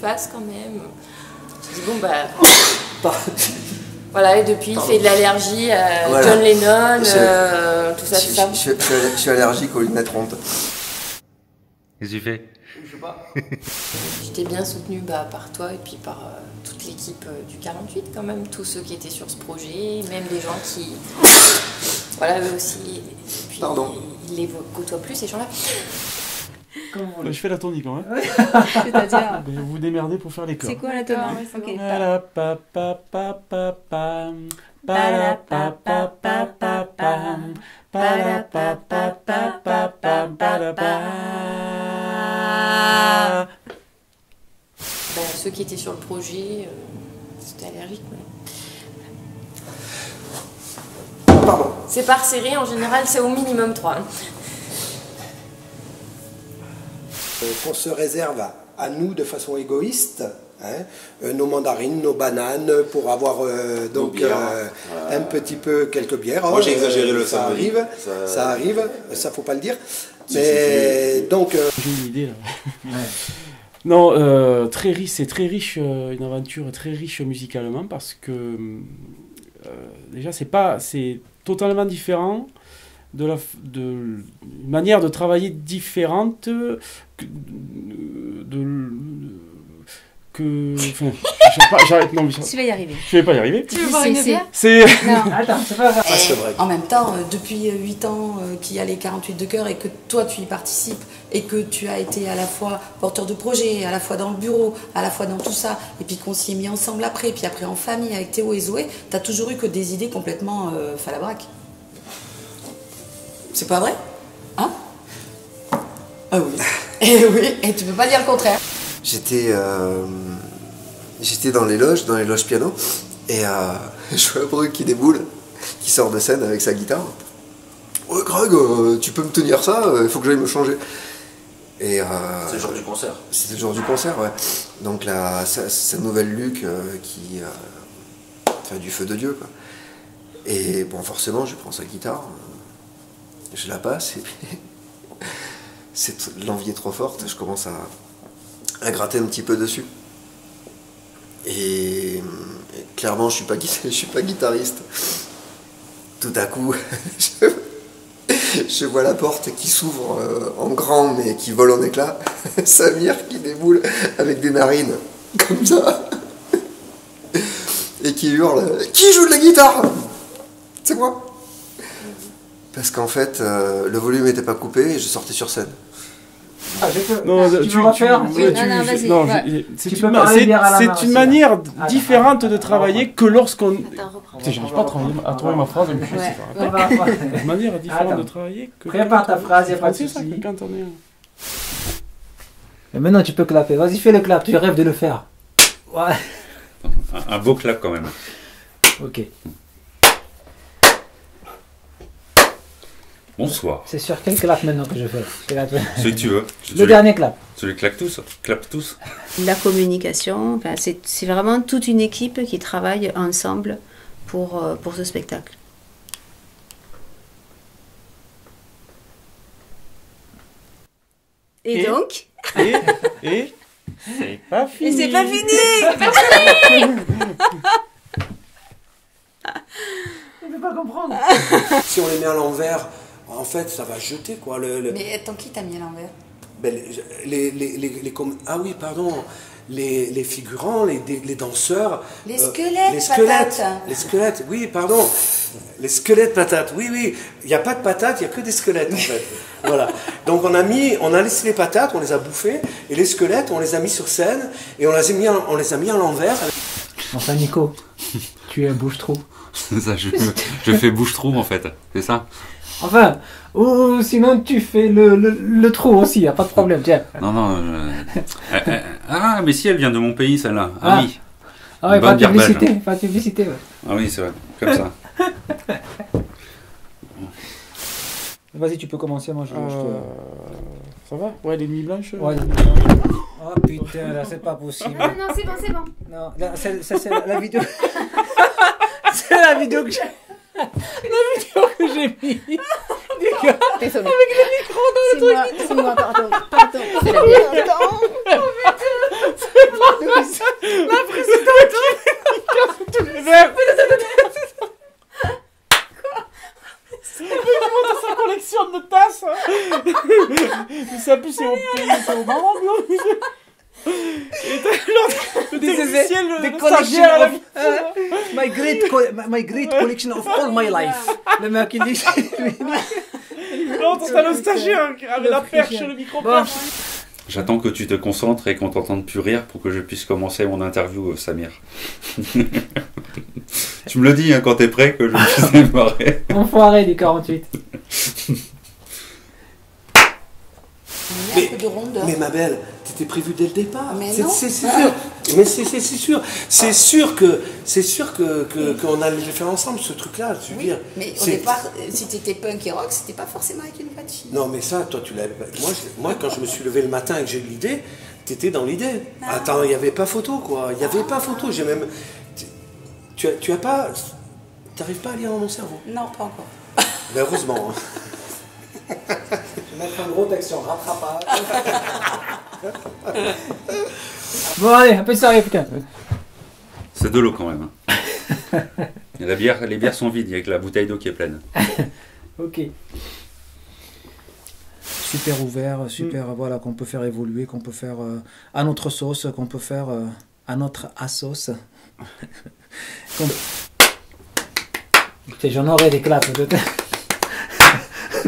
Fasses quand même. Je dis, bon, bah. voilà, et depuis, il fait de l'allergie à Voilà. John Lennon, Je- euh, tout ça, je, tout ça. Je, je- je suis allergique aux lunettes rondes. Qu'est-ce que tu fais? J'étais bien soutenue bah, par toi et puis par euh, toute l'équipe euh, du 48 quand même, tous ceux qui étaient sur ce projet, même des gens qui... Voilà, eux aussi. Et puis, Pardon. Ils les côtoient plus, ces gens-là. Je fais la tournique quand même. C'est-à-dire Ben, Vous vous démerdez pour faire les chœurs. C'est quoi la tonique Ok. Pa, pa, pa, pa, pa, pa, pa, pa, pam. Para, pa, pa, pa, pa, pam. Para, pa. Bah, ceux qui étaient sur le projet, euh, c'était allergique. C'est par série, en général, c'est au minimum 3. Qu'on se réserve à, à nous de façon égoïste. hein, euh, nos mandarines, nos bananes, pour avoir euh, donc bières, euh, voilà. un petit peu quelques bières. Moi, j'ai exagéré le ça samedi. arrive, Ça- ça, arrive, ça faut pas le dire. Si, Mais si, si. donc euh, J'ai une idée là. Non, euh, très riche, c'est très riche, euh, une aventure très riche musicalement parce que euh, déjà c'est pas, c'est totalement différent de la, f- de une manière de travailler différente de, que, enfin, j'arrive pas- j'arrête, non, mais ça- Tu vas y arriver. Je vais pas y arriver. Tu veux boire une C'est- bière C'est. Non. Attends, c'est pas grave. Et en même temps, euh, depuis 8 ans euh, qu'il y a les 48 de cœur et que toi tu y participes et que tu as été à la fois porteur de projet, à la fois dans le bureau, à la fois dans tout ça, et puis qu'on s'y est mis ensemble après, puis après en famille avec Théo et Zoé, t'as toujours eu que des idées complètement euh, falabraques. C'est pas vrai? Hein? Ah oui. Et oui, et tu peux pas dire le contraire. J'étais euh, j'étais dans les loges, dans les loges piano, Et euh, je vois Brug qui déboule, qui sort de scène avec sa guitare. Ouais, Greg, euh, tu peux me tenir ça Il faut que j'aille me changer. Et, euh, C'est le jour du concert. C'était le jour du concert, ouais. Donc la, sa, sa nouvelle Luc euh, qui euh, fait du feu de Dieu, quoi. Et bon, forcément, je prends sa guitare, je la passe, et puis l'envie est trop forte, je commence à, gratter un petit peu dessus. Et, clairement, je je suis pas guitariste. Tout à coup, je, je vois la porte qui s'ouvre euh, en grand mais qui vole en éclats. Samir qui déboule avec des narines comme ça et qui hurle Qui joue de la guitare? C'est moi Parce qu'en fait, euh, le volume n'était pas coupé et je sortais sur scène. Ah, je peux. Non, tu, tu- veux refaire tu- ouais, tu- Non, non, vas-y. non, Ouais. je- c'est une ma- c'est- c'est manière Attends, différente de travailler que lorsqu'on. J'arrive pas à trouver, à trouver ma phrase. ouais. Une manière différente de travailler que. Prépare ta phrase, y a pas de C'est ça, souci. que quand on est. Et maintenant, tu peux clapper. Vas-y, fais le clap. Tu rêves de le faire. Ouais. Un, un beau clap quand même. Ok. Bonsoir. C'est sur quel clap maintenant que je fais Celui que tu veux. Le dernier clap. Celui claque tous. Clap tous. La communication, enfin, c'est vraiment toute une équipe qui travaille ensemble pour, euh, pour ce spectacle. Et, Et- donc Et. Et. C'est pas fini. Et c'est pas fini C'est pas fini Je peux pas comprendre. si on les met à l'envers, en fait, ça va jeter quoi. Le, le- Mais attends, qui t'a mis à l'envers ben, les, les, les, les com- ah oui, pardon. Les, les figurants, les, les danseurs. Les euh, squelettes, les squelettes, patates. les squelettes, oui, pardon. Les squelettes patates, oui, oui. Il n'y a pas de patates, il n'y a que des squelettes en fait. voilà. Donc on a mis, on a laissé les patates, on les a bouffées, et les squelettes, on les a mis sur scène, et on les a mis, on les a mis à l'envers. Enfin, Nico, tu es un bouche-trou. Ça, je, je fais bouche-trou en fait. C'est ça Enfin, ou sinon tu fais le, le, le trou aussi, y a pas de problème. Tiens. Non, non. je- Euh, euh, ah, mais si elle vient de mon pays, celle-là. Ah, Ah. oui. Ah ouais, Une pas bonne de publicité, pas de publicité. ouais. Ah oui, c'est vrai. Comme ça. Vas-y, tu peux commencer, moi je, je te... Euh, Ça va? Ouais, les nuits blanches. euh, Ouais, les nuits blanches. Oh putain, là c'est pas possible. Ah non, c'est bon, c'est bon. Non, là, c'est- ça c'est la, la vidéo. c'est la vidéo que j'ai. La vidéo que j'ai mis. Gars. Avec le micro dans le C'est truc. c'est moi, pardon, pardon. C'est la bière. C'est pas. La présidente qui casse tous les verres. Il montre sa collection de tasses. Mais ça, plus c'est au pays, c'est au Et t'as technicien, le, the le collection of fin. uh, my great co- my great collection of all my life. Le mec il dit. L'autre, t'as le stagiaire avec la perche, le micro Bon. J'attends que tu te concentres et qu'on t'entende plus rire pour que je puisse commencer mon interview, euh, Samir. tu me le dis hein, quand t'es prêt que je puisse démarrer. Enfoiré du 48. Il y a un peu de rondeur. Mais ma belle, t'étais prévu dès le départ. Mais C'est- sûr. Mais c'est sûr. C'est sûr que c'est sûr que qu'on allait le faire ensemble ce truc-là. Je veux dire. Mais au départ, euh, si t'étais punk et rock, c'était pas forcément avec une patte. Non, mais ça, toi, tu l'avais. Moi, moi, quand je me suis levé le matin et que j'ai eu l'idée, t'étais dans l'idée. Attends, il n'y avait pas photo, quoi. Il n'y avait pas photo. J'ai même. tu- Tu as, tu as pas. T'arrives pas à lire dans mon cerveau. Non, pas encore. Ben, heureusement. Je vais mettre un gros texte sur rattrapage. bon allez, un peu de sérieux putain. C'est de l'eau quand même. hein. Et La bière, les bières sont vides, il y a que la bouteille d'eau qui est pleine. Ok. Super ouvert, super voilà qu'on peut faire évoluer, qu'on peut faire euh, à notre sauce, qu'on peut faire euh, à notre assos. J'en aurais des claps.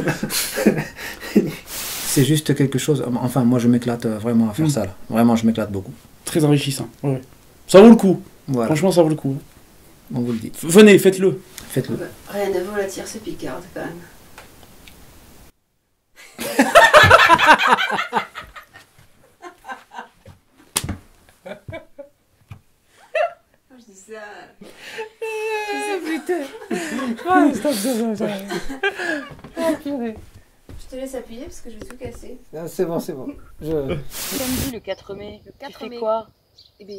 C'est juste quelque chose. Enfin, moi, je m'éclate euh, vraiment à faire Mm. ça. Là. Vraiment, je m'éclate beaucoup. Très enrichissant. ouais. Ça vaut le coup. Voilà. Franchement, ça vaut le coup. On vous le dit. Venez, faites-le. Faites-le. Rien ne vaut la tierce picarde quand même. Je dis ça. Ah, putain. Ah, stop, stop, stop. Ah, purée. Je te laisse appuyer parce que je vais tout casser. Non, c'est bon, c'est bon. Je... Samedi, le 4 mai. Le 4 tu fais mai. quoi? Eh bien,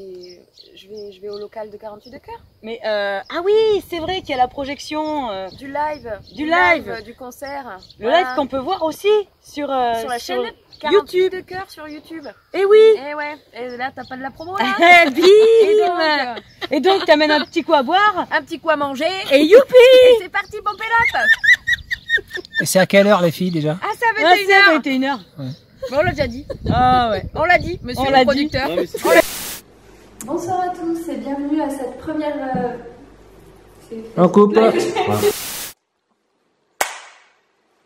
je vais, je vais au local de 48 de cœur. Mais euh, ah oui, c'est vrai qu'il y a la projection euh, Du live. Du live. Du concert. le Voilà. live qu'on peut voir aussi sur euh, sur la chaîne 48 YouTube. de cœur sur YouTube. Eh oui. Et ouais. Et là, t'as pas de la promo là Eh, bim Et donc, euh, Et donc, t'amènes un petit coup à boire un petit coup à manger. Et youpi Et c'est parti, Pompélope Et c'est à quelle heure les filles déjà? Ah, ça va Ah, être une ça va heure. être une heure. Bon, on l'a déjà dit. Ah ouais. On l'a dit, monsieur On le dit. producteur. Non, mais c'est- On l'a- Bonsoir à tous et bienvenue à cette première. euh, On coupe. Ouais.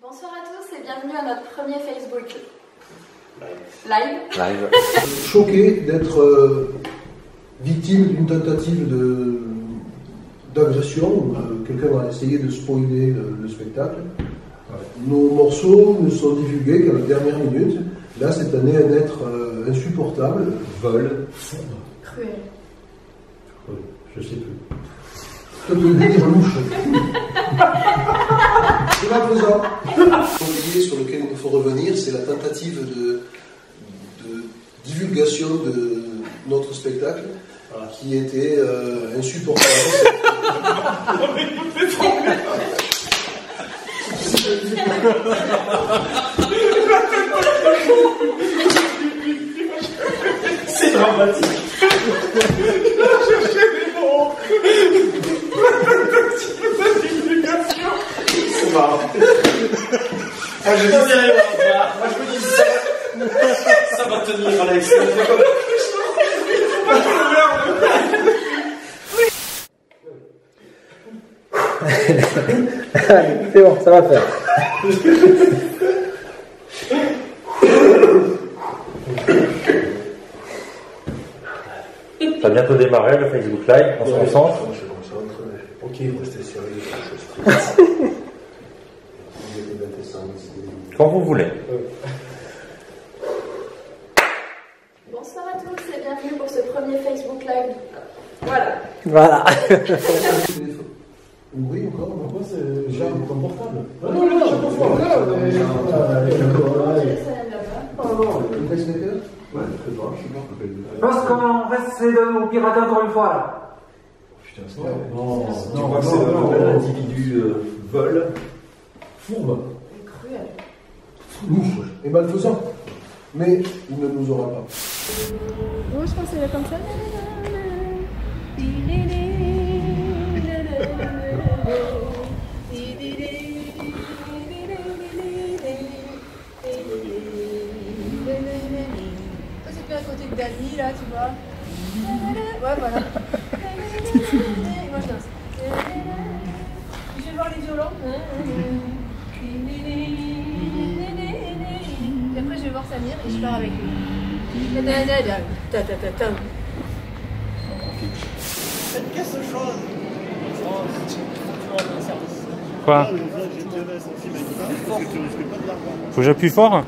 Bonsoir à tous et bienvenue à notre premier Facebook Live. Live. choqué d'être euh, victime d'une tentative de d'agression. Euh, Quelqu'un a essayé de spoiler le, le spectacle. Nos morceaux ne sont divulgués qu'à la dernière minute. Là, cette année, un être euh, insupportable, vol, fourbe, Cruel. euh, je sais plus. Toi, tu veux dire louche. C'est pas. L'idée sur lequel il nous faut revenir, c'est la tentative de, de divulgation de notre spectacle qui était euh, insupportable. de divulgation. C'est marrant. Moi, je dis ça. Moi, je me dis ça. Ça va tenir, Alex. c'est bon, ça va faire. Ça va bientôt démarrer le Facebook Live, on se concentre. Ok, restez sérieux, Quand vous voulez. Bonsoir à tous et bienvenue pour ce premier Facebook Live. Voilà. Voilà. Oui, encore, pourquoi c'est déjà ton portable Non, non, non, je comprends pas. Ah non, le pacemaker Ouais, très bien, je sais pas. Pense qu'on reste pirater encore une fois là. Putain, c'est Non, non, tu non, crois que c'est non, un non, nouvel non. individu euh, vol Fourbe, Cruel. louche et malfaisant. Mais il ne nous aura pas. Moi, je pense que comme ça. Côté de Dani, là, tu vois. Ouais, voilà. Et moi, je danse. Je vais voir les violons. Et après, je vais voir Samir et je pars avec lui. Ta ta ta ta ta ta ta. Qu'est-ce que chose Quoi Faut que j'appuie fort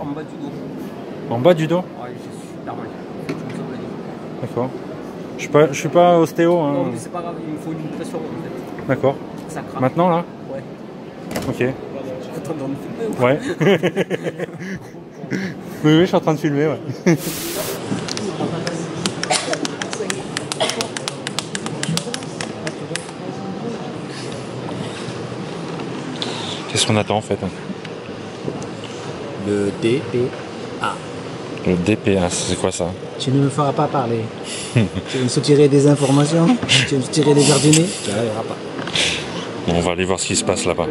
En bas du dos. En bas du dos normal. D'accord. Je suis pas, je suis pas ostéo. hein. Non, mais c'est pas grave, il me faut une pression en fait. D'accord. Ça craque. Maintenant là Ouais. Ok. Ouais. oui, oui, je suis en train de filmer, ouais. Qu'est-ce qu'on attend en fait hein? Le DPA. Le DPA, c'est quoi ça Tu ne me feras pas parler. tu veux me soutirer des informations Tu veux me soutirer des nez Tu n'arriveras pas. Bon, On va aller voir ce qui se passe là-bas.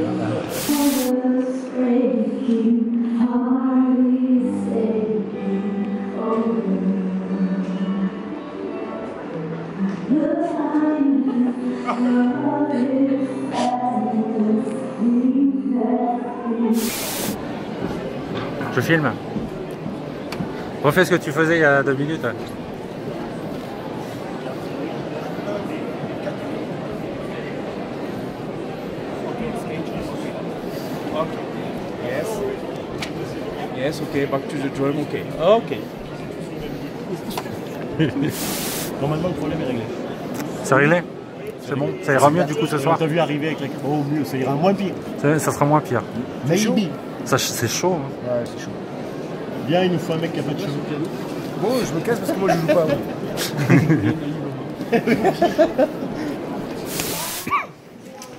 Je filme. Refais ce que tu faisais il y a deux minutes. Yes. Yes, okay, back to the drum, okay. Ok. Normalement, le problème est réglé. C'est réglé? C'est bon? Ça ira mieux du coup ce soir? On t'a vu arriver avec la... Oh mieux, ça ira moins pire. Ça, ça sera moins pire. Maybe. Ça, C'est chaud. hein. Ouais, c'est chaud. Il nous faut un mec qui a pas de cheveux. Bon, je me casse parce que moi je joue pas.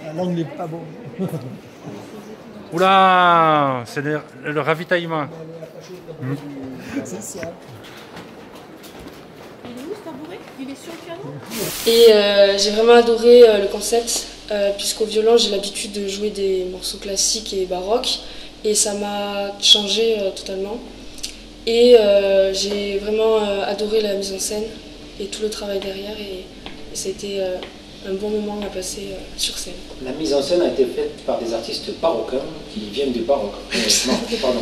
La langue n'est pas bon. Oula C'est le, le ravitaillement. Hmm. C'est ça. Et euh, j'ai vraiment adoré euh, le concept, euh, puisqu'au violon j'ai l'habitude de jouer des morceaux classiques et baroques, et ça m'a changé euh, totalement. Et euh, j'ai vraiment euh, adoré la mise en scène et tout le travail derrière, et, et ça a été euh, un bon moment à passer euh, sur scène. La mise en scène a été faite par des artistes marocains qui viennent du baroque. Euh, non, pardon.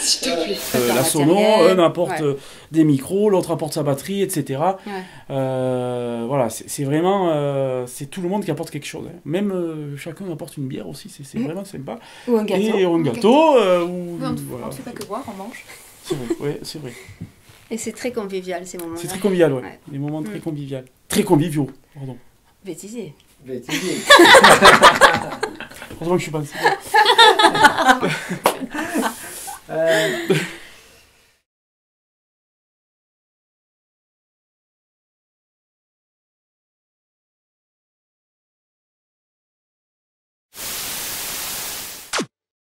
S'il te plaît. Euh, la sono, un apporte des micros, l'autre apporte sa batterie, etc. Ouais. Euh, voilà, c'est vraiment, euh, c'est tout le monde qui apporte quelque chose. hein. Même euh, chacun apporte une bière aussi, c'est Mm. vraiment sympa. Ou un gâteau. Et, ou un Un gâteau. euh, ou, Oui, on ne voilà. fait pas que boire, on mange. C'est vrai, ouais, c'est vrai. Et c'est très convivial ces moments-là. C'est très convivial, ouais. Ouais. Des moments très Mm. conviviaux. Très conviviaux, pardon. Bêtisier. Heureusement que je suis pas. Euh,